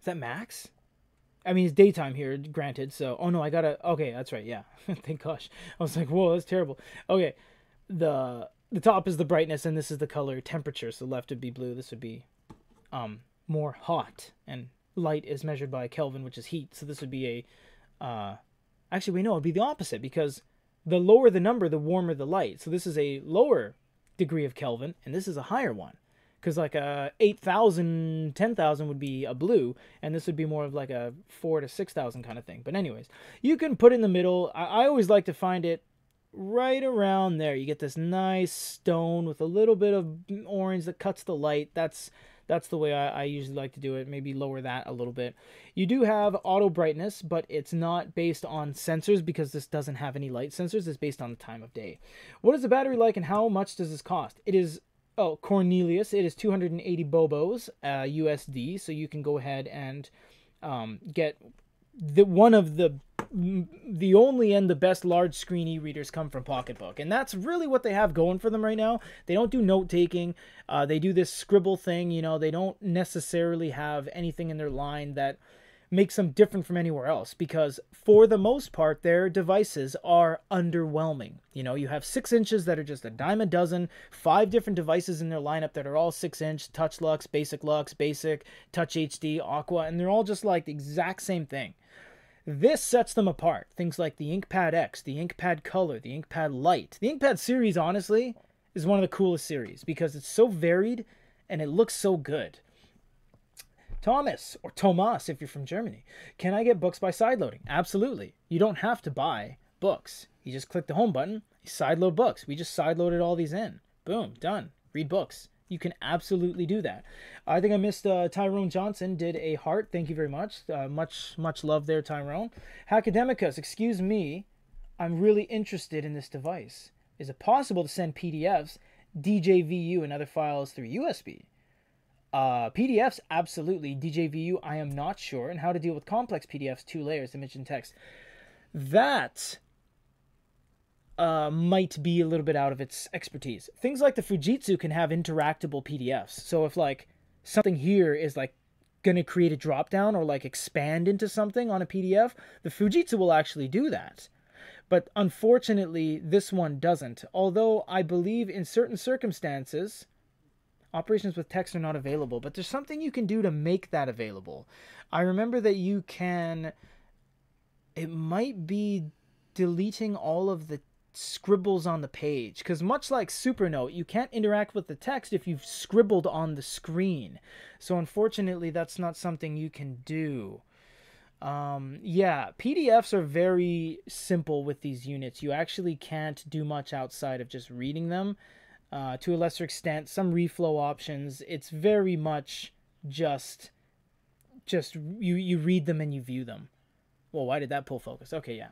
is that max? I mean, it's daytime here, granted. So, oh no, I gotta. Okay, that's right. Yeah, thank gosh. I was like, whoa, that's terrible. Okay, the the top is the brightness, and this is the color temperature. So left would be blue. This would be um more hot, and light is measured by Kelvin, which is heat. So this would be a uh, actually, we know it'd be the opposite because the lower the number, the warmer the light. So this is a lower degree of Kelvin, and this is a higher one. Because like a 8,000, 10,000 would be a blue, and this would be more of like a 4 to 6,000 kind of thing. But anyways, you can put in the middle. I, I always like to find it right around there. You get this nice stone with a little bit of orange that cuts the light. That's that's the way I, I, usually like to do it. Maybe lower that a little bit. You do have auto brightness, but it's not based on sensors because this doesn't have any light sensors. It's based on the time of day. What is the battery like and how much does this cost? It is, oh, Cornelius. It is 280 Bobos uh, USD. So you can go ahead and um, get the one of the the only and the best large screen e-readers come from Pocketbook, and that's really what they have going for them right now. They don't do note taking. Uh, they do this scribble thing. You know, they don't necessarily have anything in their line that makes them different from anywhere else because for the most part their devices are underwhelming you know you have six inches that are just a dime a dozen five different devices in their lineup that are all six inch touch lux basic lux basic touch hd aqua and they're all just like the exact same thing this sets them apart. Things like the InkPad X, the InkPad Color, the InkPad Lite The InkPad series, honestly, is one of the coolest series because it's so varied and it looks so good. Thomas, or Thomas if you're from Germany, can I get books by sideloading? Absolutely. You don't have to buy books. You just click the home button, you sideload books. We just sideloaded all these in. Boom, done. Read books. You can absolutely do that. I think I missed uh, Tyrone Johnson did a heart. Thank you very much. Uh, much much love there, Tyrone. Hackademicus, excuse me. I'm really interested in this device. Is it possible to send PDFs, DJVU, and other files through USB? Uh, PDFs, absolutely. DJVU, I am not sure. And how to deal with complex PDFs, two layers, image and text. That uh, might be a little bit out of its expertise. Things like the Fujitsu can have interactable PDFs. So if like something here is like going to create a dropdown or like expand into something on a PDF, the Fujitsu will actually do that. But unfortunately, this one doesn't. Although I believe in certain circumstances, operations with text are not available, but there's something you can do to make that available. I remember that you can, it might be deleting all of the scribbles on the page because much like supernote you can't interact with the text if you've scribbled on the screen. So unfortunately that's not something you can do. Um, yeah pdfs are very simple with these units. You actually can't do much outside of just reading them uh, to a lesser extent some reflow options it's very much just just you you read them and you view them well why did that pull focus okay yeah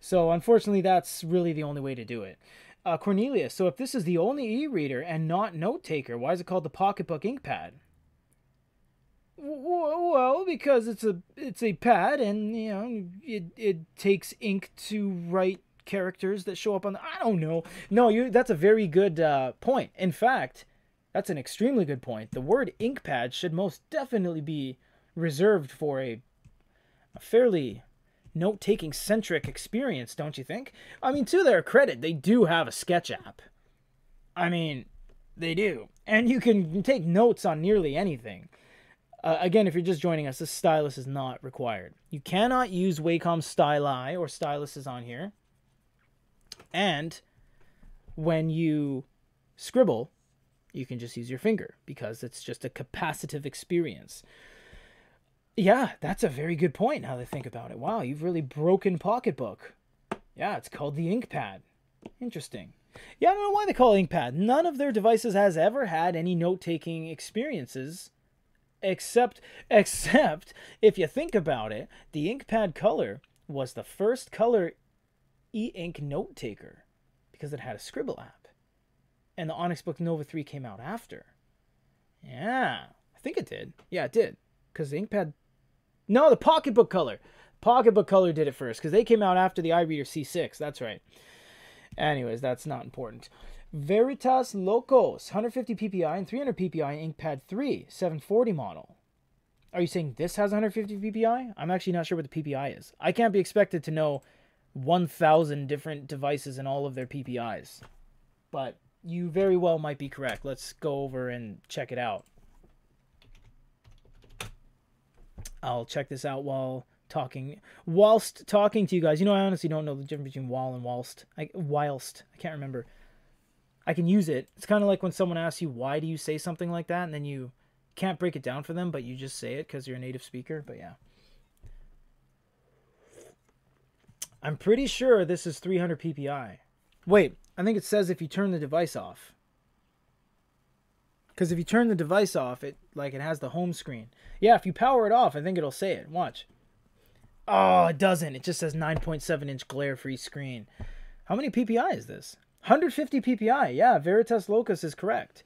so unfortunately, that's really the only way to do it. Uh, Cornelius, so if this is the only e-reader and not note taker, why is it called the Pocketbook ink InkPad? Well, because it's a it's a pad, and you know it it takes ink to write characters that show up on the. I don't know. No, you. That's a very good uh, point. In fact, that's an extremely good point. The word inkpad should most definitely be reserved for a, a fairly note taking centric experience, don't you think? I mean, to their credit, they do have a sketch app. I mean, they do. And you can take notes on nearly anything. Uh, again, if you're just joining us, the stylus is not required. You cannot use Wacom Styli or styluses on here. And when you scribble, you can just use your finger because it's just a capacitive experience. Yeah, that's a very good point. How they think about it. Wow, you've really broken Pocketbook. Yeah, it's called the InkPad. Interesting. Yeah, I don't know why they call it InkPad. None of their devices has ever had any note-taking experiences, except except if you think about it, the InkPad Color was the first color e-ink note taker because it had a Scribble app, and the Onyx Boox Nova 3 came out after. Yeah, I think it did. Yeah, it did because the InkPad. No, the Pocketbook Color. Pocketbook Color did it first because they came out after the iReader C6. That's right. Anyways, that's not important. Veritas Locos, 150 ppi and 300 ppi InkPad 3, 740 model. Are you saying this has 150 ppi? I'm actually not sure what the ppi is. I can't be expected to know 1,000 different devices and all of their PPIs. But you very well might be correct. Let's go over and check it out. I'll check this out while talking whilst talking to you guys. You know, I honestly don't know the difference between while and whilst. I, whilst I can't remember. I can use it. It's kind of like when someone asks you why do you say something like that, and then you can't break it down for them, but you just say it because you're a native speaker. But yeah, I'm pretty sure this is 300 ppi. Wait, I think it says if you turn the device off. Because if you turn the device off, it like it has the home screen. Yeah, if you power it off, I think it'll say it. Watch. Oh, it doesn't. It just says 9.7 inch glare free screen. How many PPI is this? 150 PPI. Yeah, Veritas Locus is correct.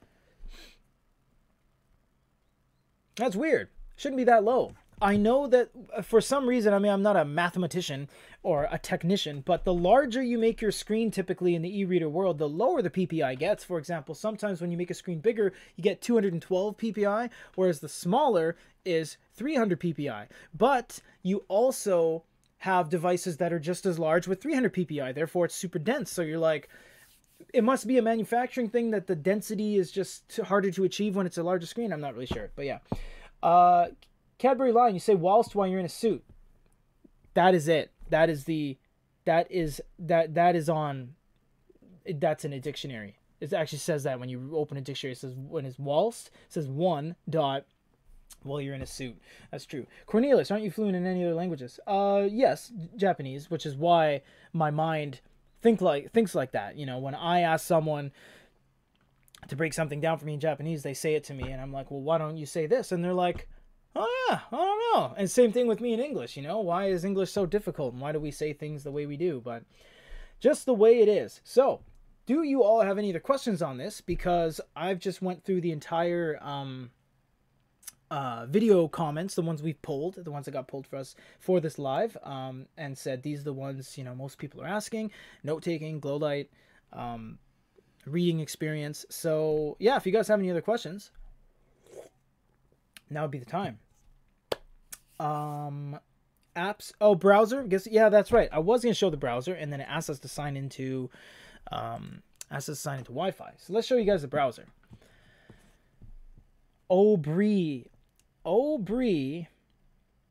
That's weird. Shouldn't be that low. I know that uh, for some reason, I mean, I'm not a mathematician or a technician, but the larger you make your screen typically in the e-reader world, the lower the PPI gets. For example, sometimes when you make a screen bigger, you get 212 PPI, whereas the smaller is 300 PPI. But you also have devices that are just as large with 300 PPI, therefore it's super dense. So you're like, it must be a manufacturing thing that the density is just harder to achieve when it's a larger screen. I'm not really sure, but yeah. Uh, Cadbury Lion, you say whilst while you're in a suit. That is it. That is the that is that that is on that's in a dictionary. It actually says that when you open a dictionary, it says when it's whilst, it says one dot while you're in a suit. That's true. Cornelius, aren't you fluent in any other languages? Uh yes, Japanese, which is why my mind think like thinks like that. You know, when I ask someone to break something down for me in Japanese, they say it to me and I'm like, "Well, why don't you say this?" And they're like, oh yeah, I don't know. And same thing with me in English, you know, why is English so difficult and why do we say things the way we do? But just the way it is. So, do you all have any other questions on this? Because I've just went through the entire um, uh, video comments, the ones we've pulled, the ones that got pulled for us for this live, um, and said these are the ones you know most people are asking: note taking, glow light, um, reading experience. So yeah, if you guys have any other questions, now would be the time. Um, apps. Oh, browser. Guess yeah, that's right. I was gonna show the browser, and then it asked us to sign into, um, asked us to sign into Wi-Fi. So let's show you guys the browser. Obri, Obri.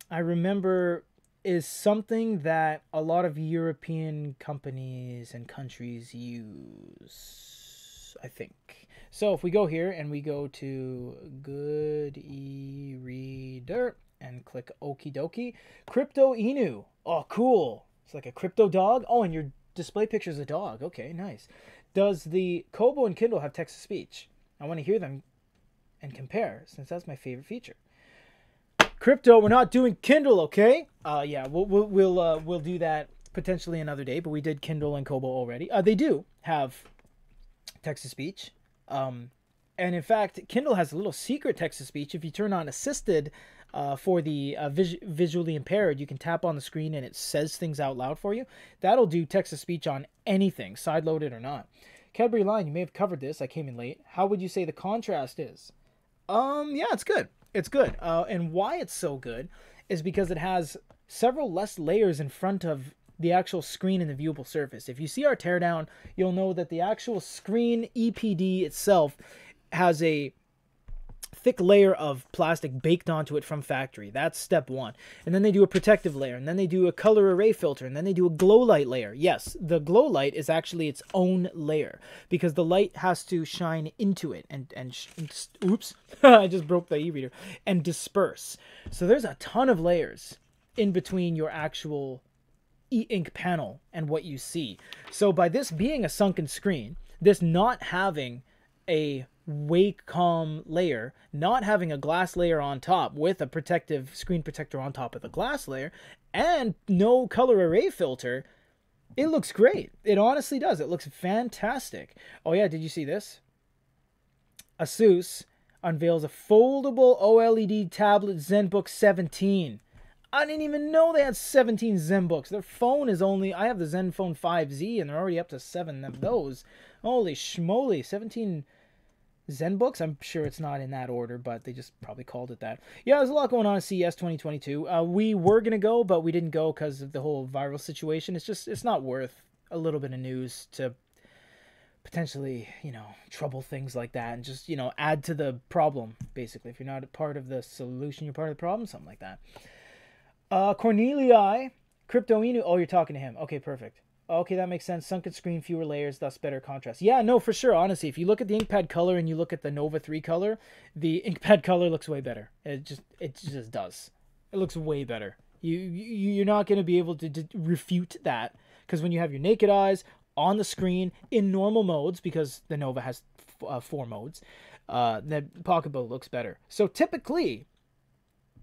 I remember is something that a lot of European companies and countries use. I think. So if we go here and we go to Good e-reader and click Okie dokie, Crypto Inu. Oh, cool. It's like a crypto dog. Oh, and your display picture is a dog. Okay, nice. Does the Kobo and Kindle have text to speech? I want to hear them and compare since that's my favorite feature. Crypto, we're not doing Kindle, okay? Uh, yeah, we'll we'll we'll, uh, we'll do that potentially another day, but we did Kindle and Kobo already. Uh, they do have text to speech. Um, and in fact, Kindle has a little secret text to speech. If you turn on assisted uh, for the uh, vis- visually impaired, you can tap on the screen and it says things out loud for you. That'll do text to speech on anything, side loaded or not. Cadbury Line, you may have covered this. I came in late. How would you say the contrast is? Um, yeah, it's good. It's good. Uh, and why it's so good is because it has several less layers in front of the actual screen and the viewable surface. If you see our teardown, you'll know that the actual screen EPD itself has a thick layer of plastic baked onto it from factory. That's step one. And then they do a protective layer, and then they do a color array filter, and then they do a glow light layer. Yes, the glow light is actually its own layer because the light has to shine into it and and oops, I just broke the e-reader and disperse. So there's a ton of layers in between your actual e-ink panel and what you see. So by this being a sunken screen, this not having a Wacom layer, not having a glass layer on top with a protective screen protector on top of the glass layer, and no color array filter, it looks great. It honestly does. It looks fantastic. Oh yeah, did you see this? Asus unveils a foldable OLED tablet ZenBook 17. I didn't even know they had 17 ZenBooks. Their phone is only, I have the ZenFone 5Z and they're already up to seven of those. Holy schmoly, 17 ZenBooks. I'm sure it's not in that order, but they just probably called it that. Yeah, there's a lot going on at CES 2022. Uh, we were going to go, but we didn't go because of the whole viral situation. It's just, it's not worth a little bit of news to potentially, you know, trouble things like that and just, you know, add to the problem, basically. If you're not a part of the solution, you're part of the problem, something like that. Uh, Cornelii, Crypto Inu. Oh, you're talking to him. Okay, perfect. Okay, that makes sense. Sunken screen, fewer layers, thus better contrast. Yeah, no, for sure. Honestly, if you look at the inkpad color and you look at the Nova 3 color, the inkpad color looks way better. It just it just does. It looks way better. You, you you're not going to be able to, to refute that because when you have your naked eyes on the screen in normal modes because the Nova has uh, four modes, uh, the Pocketbook looks better. So typically,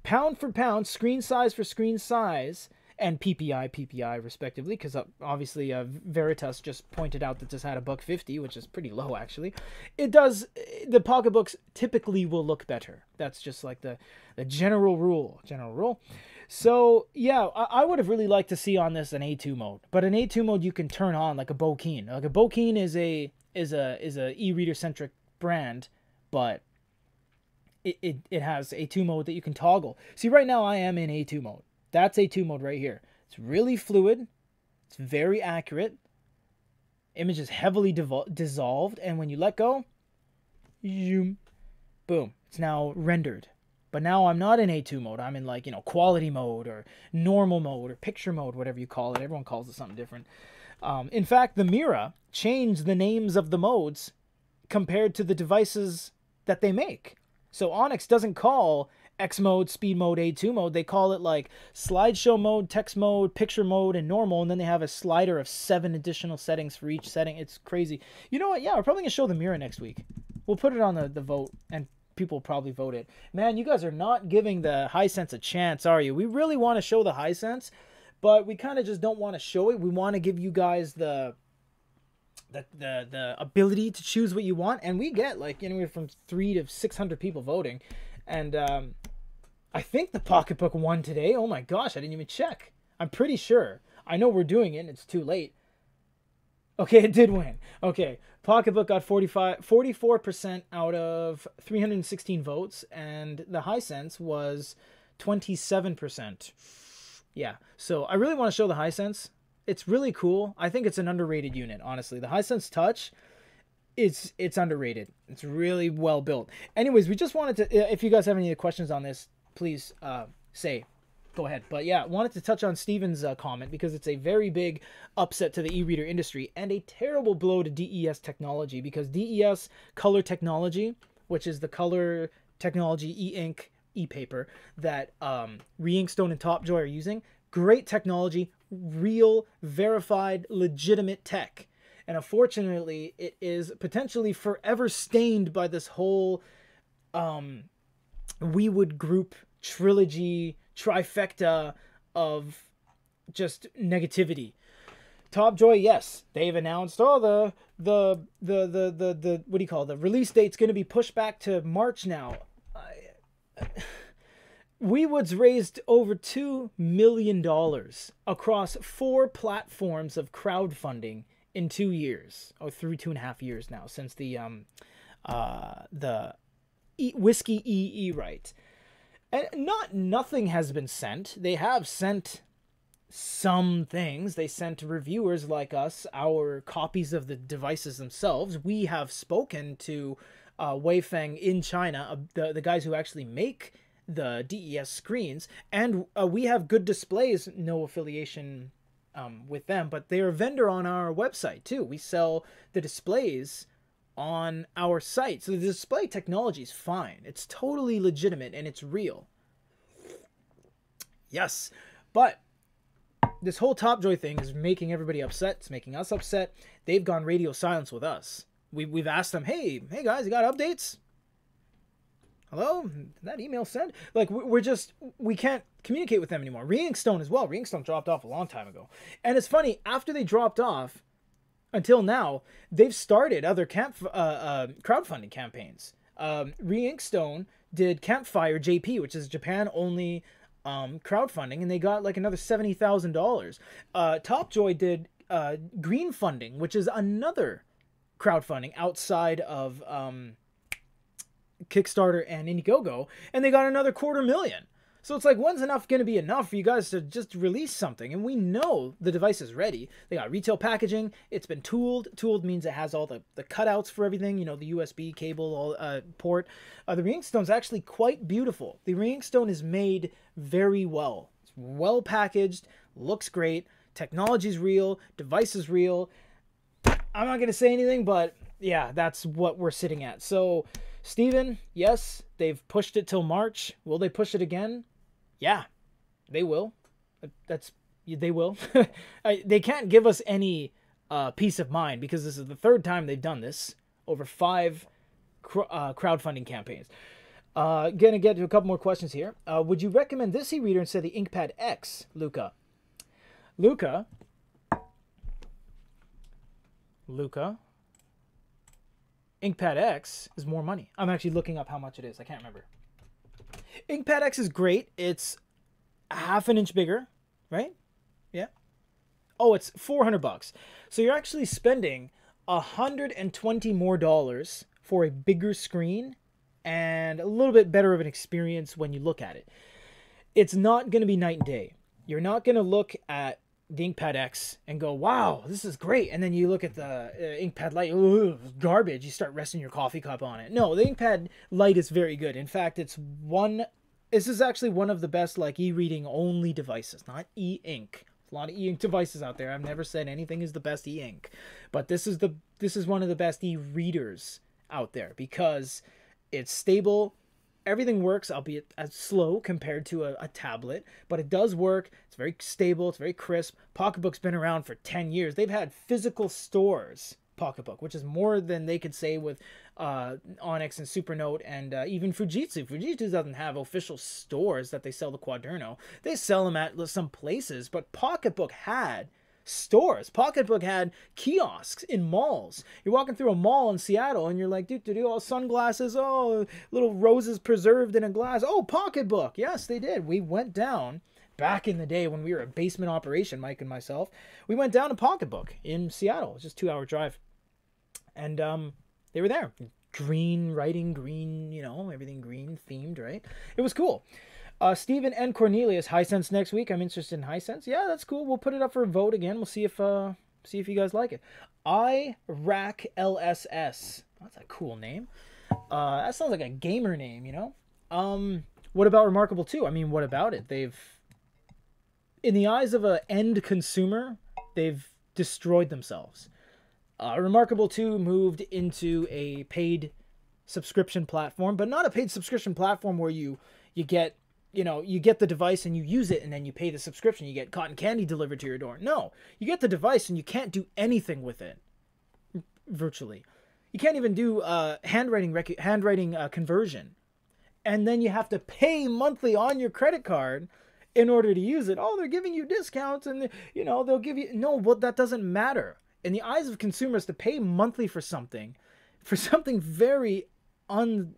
pound for pound, screen size for screen size, and PPI PPI respectively, because uh, obviously uh, Veritas just pointed out that this had a buck fifty, which is pretty low actually. It does the pocketbooks typically will look better. That's just like the the general rule. General rule. So yeah, I, I would have really liked to see on this an A2 mode, but an A2 mode you can turn on like a Bookeen. Like a Bookeen is a is a is a e-reader centric brand, but it, it, it has A2 mode that you can toggle. See, right now I am in A2 mode. That's A2 mode right here. It's really fluid. It's very accurate. Image is heavily dissolved, and when you let go, zoom, boom, it's now rendered. But now I'm not in A2 mode. I'm in like, you know, quality mode or normal mode or picture mode, whatever you call it. Everyone calls it something different. Um, in fact, the Mira changed the names of the modes compared to the devices that they make. So Onyx doesn't call X mode, speed mode, A2 mode. They call it like slideshow mode, text mode, picture mode, and normal. And then they have a slider of seven additional settings for each setting. It's crazy. You know what? Yeah, we're probably going to show the mirror next week. We'll put it on the, the vote and people probably vote it. Man, you guys are not giving the Hisense a chance, are you? We really want to show the Hisense, but we kind of just don't want to show it. We want to give you guys the the, the the ability to choose what you want. And we get like anywhere from three to 600 people voting. And um, i think the pocketbook won today. Oh my gosh i didn't even check. I'm pretty sure. I know we're doing it it's too late. Okay it did win. Okay pocketbook got 45 44% out of 316 votes. And the Hisense was 27% yeah so i really want to show the Hisense it's really cool. I think it's an underrated unit, honestly. The Hisense Touch, it's it's underrated. It's really well built. Anyways, we just wanted to. If you guys have any questions on this, please uh, say. Go ahead. But yeah, wanted to touch on Steven's uh, comment because it's a very big upset to the e-reader industry and a terrible blow to DES technology because DES color technology, which is the color technology e-ink e-paper that um, Reinkstone and Topjoy are using, great technology, real, verified, legitimate tech. And unfortunately, it is potentially forever stained by this whole um, Weewood Group trilogy trifecta of just negativity. Topjoy, yes, they've announced oh the the the the the, the what do you call it? the release date's going to be pushed back to March now. I, Weewood's raised over $2 million across four platforms of crowdfunding in two years, or through two and a half years now, since the um, uh, the e- whiskey EE right. And not nothing has been sent. They have sent some things. They sent reviewers like us our copies of the devices themselves. We have spoken to uh, Weifeng in China, uh, the the guys who actually make the DES screens, and uh, we have good displays. No affiliation um, with them, but they're a vendor on our website too. We sell the displays on our site, so the display technology is fine. It's totally legitimate and it's real. Yes, but this whole Topjoy thing is making everybody upset. It's making us upset. They've gone radio silence with us. We, we've asked them, hey, hey guys, you got updates? Hello? Did that email sent? Like, we're just, we can't communicate with them anymore. Reinkstone as well. Reinkstone dropped off a long time ago. And it's funny, after they dropped off, until now, they've started other camp uh, uh, crowdfunding campaigns. Um, Reinkstone did Campfire JP, which is Japan only um, crowdfunding, and they got like another seventy thousand uh, dollars. Topjoy did uh, Green Funding, which is another crowdfunding outside of um, Kickstarter and Indiegogo, and they got another quarter million. So it's like, when's enough going to be enough for you guys to just release something? And we know the device is ready. They got retail packaging. It's been tooled. Tooled means it has all the, the cutouts for everything, you know, the USB cable all, uh, port. Uh, the is actually quite beautiful. The Reinkstone is made very well. It's well packaged, looks great, technology's real, device is real. I'm not going to say anything, but yeah, that's what we're sitting at. So, Steven, yes, they've pushed it till March. Will they push it again? Yeah, they will. That's they will. they can't give us any uh, peace of mind because this is the third time they've done this over five cr- uh, crowdfunding campaigns. Uh, gonna get to a couple more questions here. Uh, would you recommend this e-reader instead of the InkPad X, Luca? Luca. Luca. InkPad X is more money. I'm actually looking up how much it is. I can't remember. InkPad X is great. It's half an inch bigger, right? Yeah. Oh, it's 400 bucks. So you're actually spending 120 more dollars for a bigger screen and a little bit better of an experience when you look at it. It's not going to be night and day. You're not going to look at the InkPad X and go, wow, this is great. And then you look at the uh, InkPad Lite ooh, garbage. You start resting your coffee cup on it. No, the InkPad Lite is very good. In fact, it's one, this is actually one of the best like e-reading only devices, not e-ink. A lot of e-ink devices out there. I've never said anything is the best e-ink, but this is the this is one of the best e-readers out there because it's stable, everything works, albeit as slow compared to a, a, tablet, but it does work. It's very stable, it's very crisp. Pocketbook's been around for 10 years. They've had physical stores, Pocketbook, which is more than they could say with uh, Onyx and Supernote and uh, even Fujitsu. Fujitsu doesn't have official stores that they sell the Quaderno. They sell them at some places, but Pocketbook had stores. Pocketbook had kiosks in malls. You're walking through a mall in Seattle and you're like, dude, dude, all sunglasses, oh, little roses preserved in a glass. Oh, Pocketbook. Yes, they did. We went down back in the day when we were a basement operation, Mike and myself. We went down to Pocketbook in Seattle. It's just two hour drive. And um, they were there. Green writing, green, you know, everything green themed, right? It was cool. Uh, Stephen and Cornelius, Hisense next week. I'm interested in Hisense. Yeah, that's cool. We'll put it up for a vote again. We'll see if uh, see if you guys like it. I Rack LSS. That's a cool name. Uh, that sounds like a gamer name, you know. Um, what about Remarkable 2? I mean, what about it? They've, in the eyes of an end consumer, they've destroyed themselves. Uh, Remarkable 2 moved into a paid subscription platform, but not a paid subscription platform where you you get you know, you get the device and you use it and then you pay the subscription. You get cotton candy delivered to your door. No, you get the device and you can't do anything with it virtually. You can't even do uh, handwriting rec- handwriting uh, conversion. And then you have to pay monthly on your credit card in order to use it. Oh, they're giving you discounts and you know, they'll give you No, well that doesn't matter. In the eyes of consumers to pay monthly for something for something very un,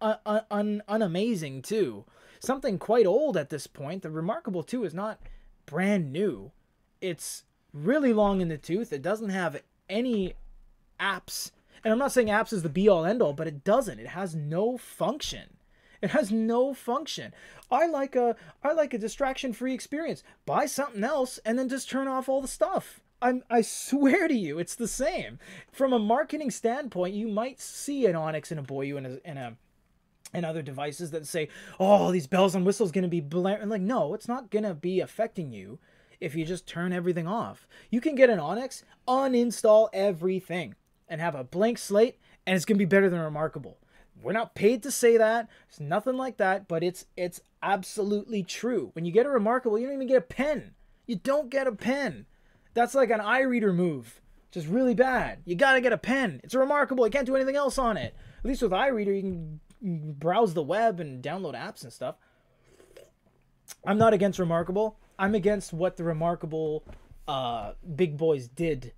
un, un, un unamazing too something quite old at this point. The Remarkable 2 is not brand new. It's really long in the tooth. It doesn't have any apps. And I'm not saying apps is the be all end all, but it doesn't. It has no function. It has no function. I like a I like a distraction free experience. Buy something else and then just turn off all the stuff. I'm I swear to you, it's the same. From a marketing standpoint, you might see an Onyx and a Boyue and a, and a and other devices that say, "Oh, these bells and whistles going to be blaring." Like, no, it's not going to be affecting you if you just turn everything off. You can get an Onyx, uninstall everything, and have a blank slate, and it's going to be better than Remarkable. We're not paid to say that. It's nothing like that, but it's it's absolutely true. When you get a Remarkable, you don't even get a pen. You don't get a pen. That's like an iReader move, which is really bad. You got to get a pen. It's a Remarkable. You can't do anything else on it. At least with iReader, you can browse the web and download apps and stuff. I'm not against Remarkable. I'm against what the Remarkable uh, big boys did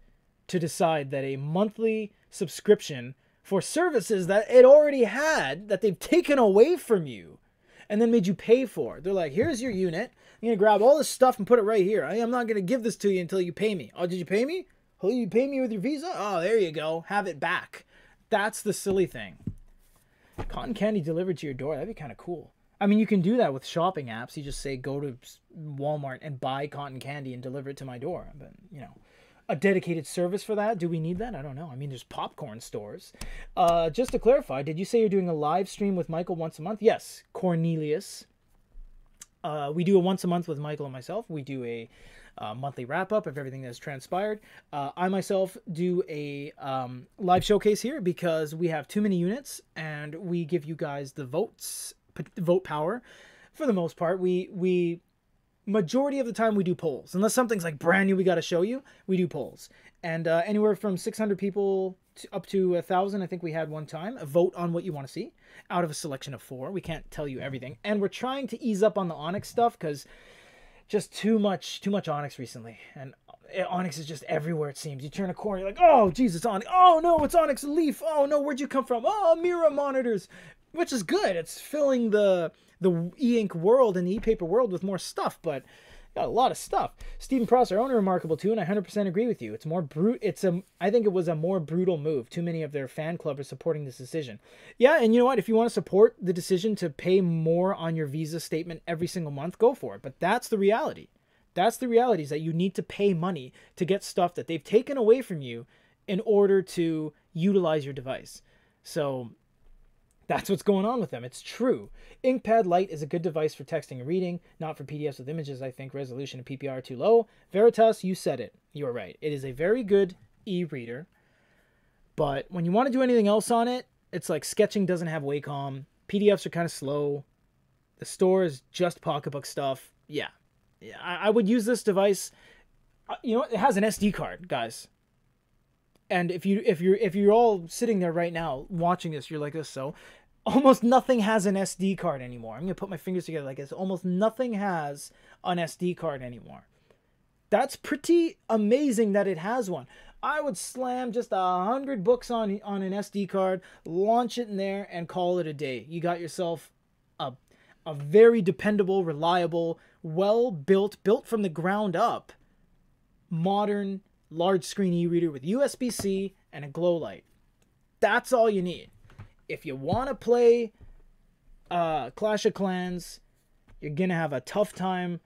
to decide that a monthly subscription for services that it already had that they've taken away from you and then made you pay for. They're like, here's your unit. I'm going to grab all this stuff and put it right here. I am not going to give this to you until you pay me. Oh, did you pay me? Oh, you pay me with your Visa? Oh, there you go. Have it back. That's the silly thing. Cotton candy delivered to your door. That'd be kind of cool. I mean, you can do that with shopping apps. You just say, go to Walmart and buy cotton candy and deliver it to my door. But, you know, a dedicated service for that? Do we need that? I don't know. I mean, there's popcorn stores. Uh, just to clarify, did you say you're doing a live stream with Michael once a month? Yes, Cornelius. Uh, we do a once a month with Michael and myself. We do a uh, monthly wrap up of everything that's transpired. Uh, I myself do a um, live showcase here because we have too many units and we give you guys the votes, vote power. For the most part, we we majority of the time we do polls unless something's like brand new we got to show you we do polls and uh, anywhere from 600 people up to a thousand i think we had one time a vote on what you want to see out of a selection of four. We can't tell you everything. And we're trying to ease up on the onyx stuff because just too much too much onyx recently. And uh, onyx is just everywhere it seems. You turn a corner you're like oh jesus onyx. Oh no it's onyx leaf. Oh no where'd you come from? Oh mira monitors. Which is good. It's filling the the e-ink world and the e-paper world with more stuff, but got a lot of stuff. Stephen Prosser, own a remarkable too, and I 100% agree with you. It's more brute. It's a. I think it was a more brutal move. Too many of their fan club are supporting this decision. Yeah, and you know what? If you want to support the decision to pay more on your Visa statement every single month, go for it. But that's the reality. That's the reality is that you need to pay money to get stuff that they've taken away from you in order to utilize your device. So that's what's going on with them. It's true. InkPad Lite is a good device for texting and reading, not for PDFs with images. I think resolution and PPR are too low. Veritas, you said it. You are right. It is a very good e-reader, but when you want to do anything else on it, it's like sketching doesn't have Wacom. PDFs are kind of slow. The store is just pocketbook stuff. Yeah, yeah. I, I would use this device. Uh, you know, it has an SD card, guys and if you if you're if you're all sitting there right now watching this you're like this so almost nothing has an sd card anymore. I'm gonna put my fingers together like this. Almost nothing has an sd card anymore. That's pretty amazing that it has one. I would slam just a hundred books on on an sd card launch it in there and call it a day. You got yourself a a very dependable reliable well built built from the ground up modern large screen e-reader with USB-C and a glow light. That's all you need. If you want to play uh, Clash of Clans, you're going to have a tough time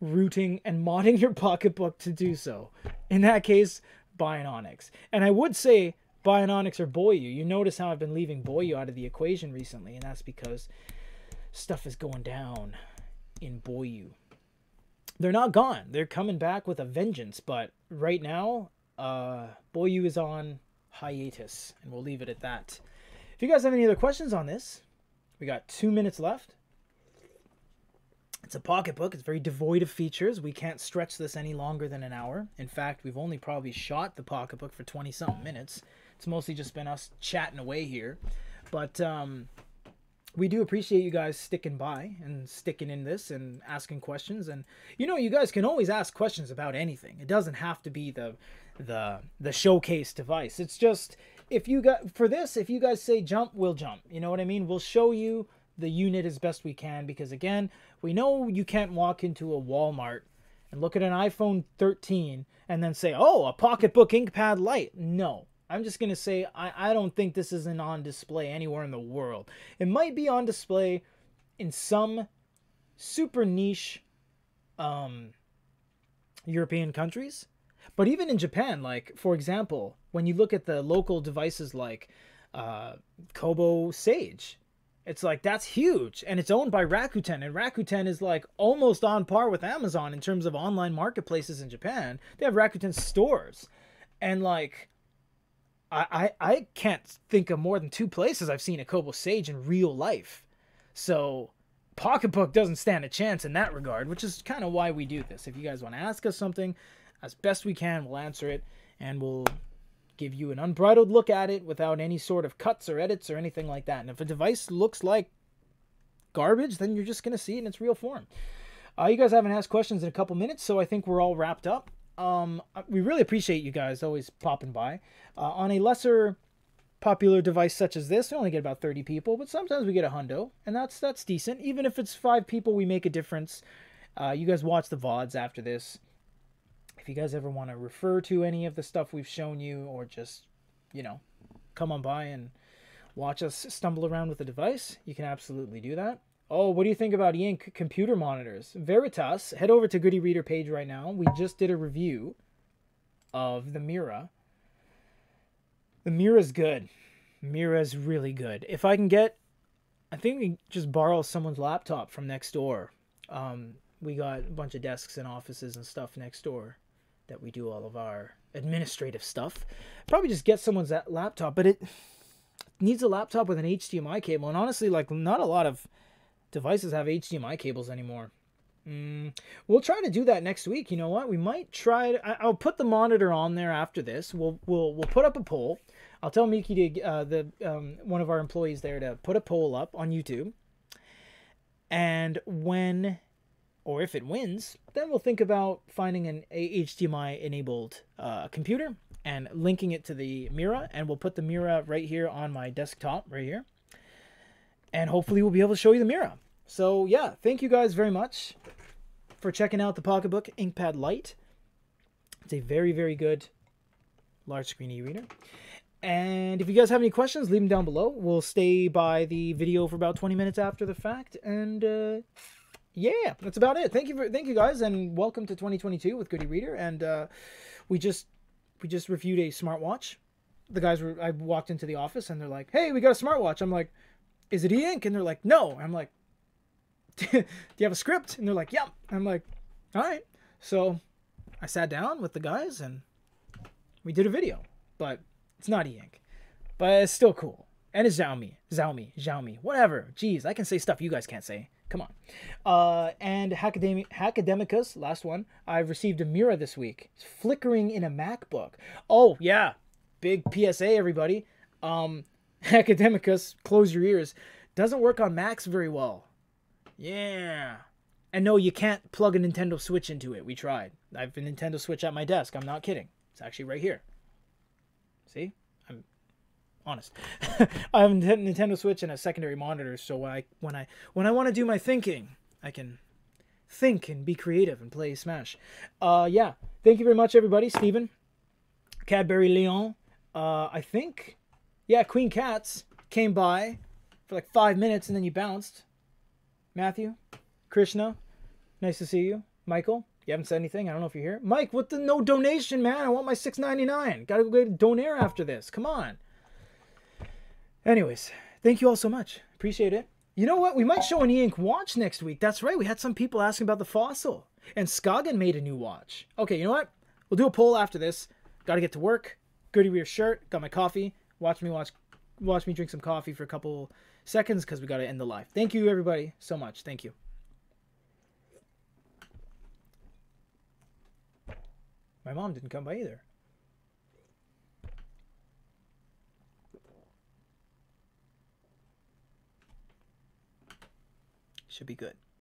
rooting and modding your pocketbook to do so. In that case, buy an Onyx. And I would say buy an Onyx or Boyue. You notice how I've been leaving Boyue out of the equation recently, and that's because stuff is going down in Boyue they're not gone. They're coming back with a vengeance. But right now, uh, Boyue is on hiatus, and we'll leave it at that. If you guys have any other questions on this, we got two minutes left. It's a pocketbook. It's very devoid of features. We can't stretch this any longer than an hour. In fact, we've only probably shot the pocketbook for 20 something minutes. It's mostly just been us chatting away here. But um, we do appreciate you guys sticking by and sticking in this and asking questions and you know you guys can always ask questions about anything it doesn't have to be the the the showcase device it's just if you got for this if you guys say jump we'll jump you know what i mean we'll show you the unit as best we can because again we know you can't walk into a walmart and look at an iphone 13 and then say oh a pocketbook inkpad lite." no I'm just going to say I, I don't think this isn't on display anywhere in the world. It might be on display in some super niche um, European countries, But even in Japan, like for example, when you look at the local devices like uh, Kobo Sage, it's like that's huge, and it's owned by Rakuten, and Rakuten is like almost on par with Amazon in terms of online marketplaces in Japan. They have Rakuten stores, and like. I, I, I can't think of more than two places I've seen a Kobo Sage in real life. So Pocketbook doesn't stand a chance in that regard, which is kind of why we do this. If you guys want to ask us something, as best we can, we'll answer it and we'll give you an unbridled look at it without any sort of cuts or edits or anything like that. And if a device looks like garbage, then you're just going to see it in its real form. Uh, you guys haven't asked questions in a couple minutes, so I think we're all wrapped up. Um, we really appreciate you guys always popping by. Uh, on a lesser popular device such as this, we only get about 30 people, but sometimes we get a hundo, and that's that's decent. Even if it's five people, we make a difference. Uh, you guys watch the VODs after this. If you guys ever want to refer to any of the stuff we've shown you, or just, you know, come on by and watch us stumble around with the device, you can absolutely do that. Oh, what do you think about e-ink computer monitors? Veritas, head over to Good e-Reader page right now. We just did a review of the Mira. The Mira's good. Mira's really good. If I can get, I think we just borrow someone's laptop from next door. Um, we got a bunch of desks and offices and stuff next door that we do all of our administrative stuff. Probably just get someone's laptop, but it needs a laptop with an HDMI cable. And honestly, like not a lot of devices have HDMI cables anymore. Mm, we'll try to do that next week. You know what? We might try. To, I, will put the monitor on there after this. We'll we'll we'll put up a poll. I'll tell Miki to uh, the um, one of our employees there to put a poll up on YouTube. And when or if it wins, then we'll think about finding an HDMI enabled uh, computer and linking it to the Mira, and we'll put the Mira right here on my desktop, right here. And hopefully we'll be able to show you the Mira. So yeah, thank you guys very much for checking out the Pocketbook InkPad Lite. It's a very, very good large screen e-reader. And if you guys have any questions, leave them down below. We'll stay by the video for about 20 minutes after the fact. And uh, yeah, that's about it. Thank you for thank you guys, and welcome to 2022 with Good e-Reader. And uh, we just we just reviewed a smartwatch. The guys were I walked into the office and they're like, "Hey, we got a smartwatch." I'm like, "Is it e-ink?" And they're like, "No." I'm like, "Do you have a script?" And they're like, "Yeah." I'm like, "All right." So I sat down with the guys and we did a video, but it's not e-ink, but it's still cool. And it's Xiaomi, Xiaomi, Xiaomi, whatever. Jeez, I can say stuff you guys can't say. Come on. Uh, and Hackademi- Hackademicus, last one. I've received a Mira this week. It's flickering in a MacBook. Oh, yeah. Big PSA, everybody. Um, Academicus, close your ears. Doesn't work on Macs very well. Yeah. And no, you can't plug a Nintendo Switch into it. We tried. I have a Nintendo Switch at my desk. I'm not kidding. It's actually right here. See? Honest. I have a Nintendo Switch and a secondary monitor, so when I when I when I want to do my thinking, I can think and be creative and play Smash. Uh yeah. Thank you very much everybody. Steven. Cadbury Leon. Uh I think yeah, Queen Cats came by for like 5 minutes and then you bounced. Matthew, Krishna, nice to see you. Michael, you haven't said anything. I don't know if you're here. Mike, what the no donation, man? I want my six ninety nine. Gotta go get a donaire after this. Come on. Anyways, thank you all so much. Appreciate it. You know what? We might show an e-ink watch next week. That's right. We had some people asking about the fossil. And Skagen made a new watch. Okay, you know what? We'll do a poll after this. Gotta get to work. Good e-Reader shirt. Got my coffee. Watch me watch watch me drink some coffee for a couple seconds because we gotta end the live. Thank you everybody so much. Thank you. My mom didn't come by either. Should be good.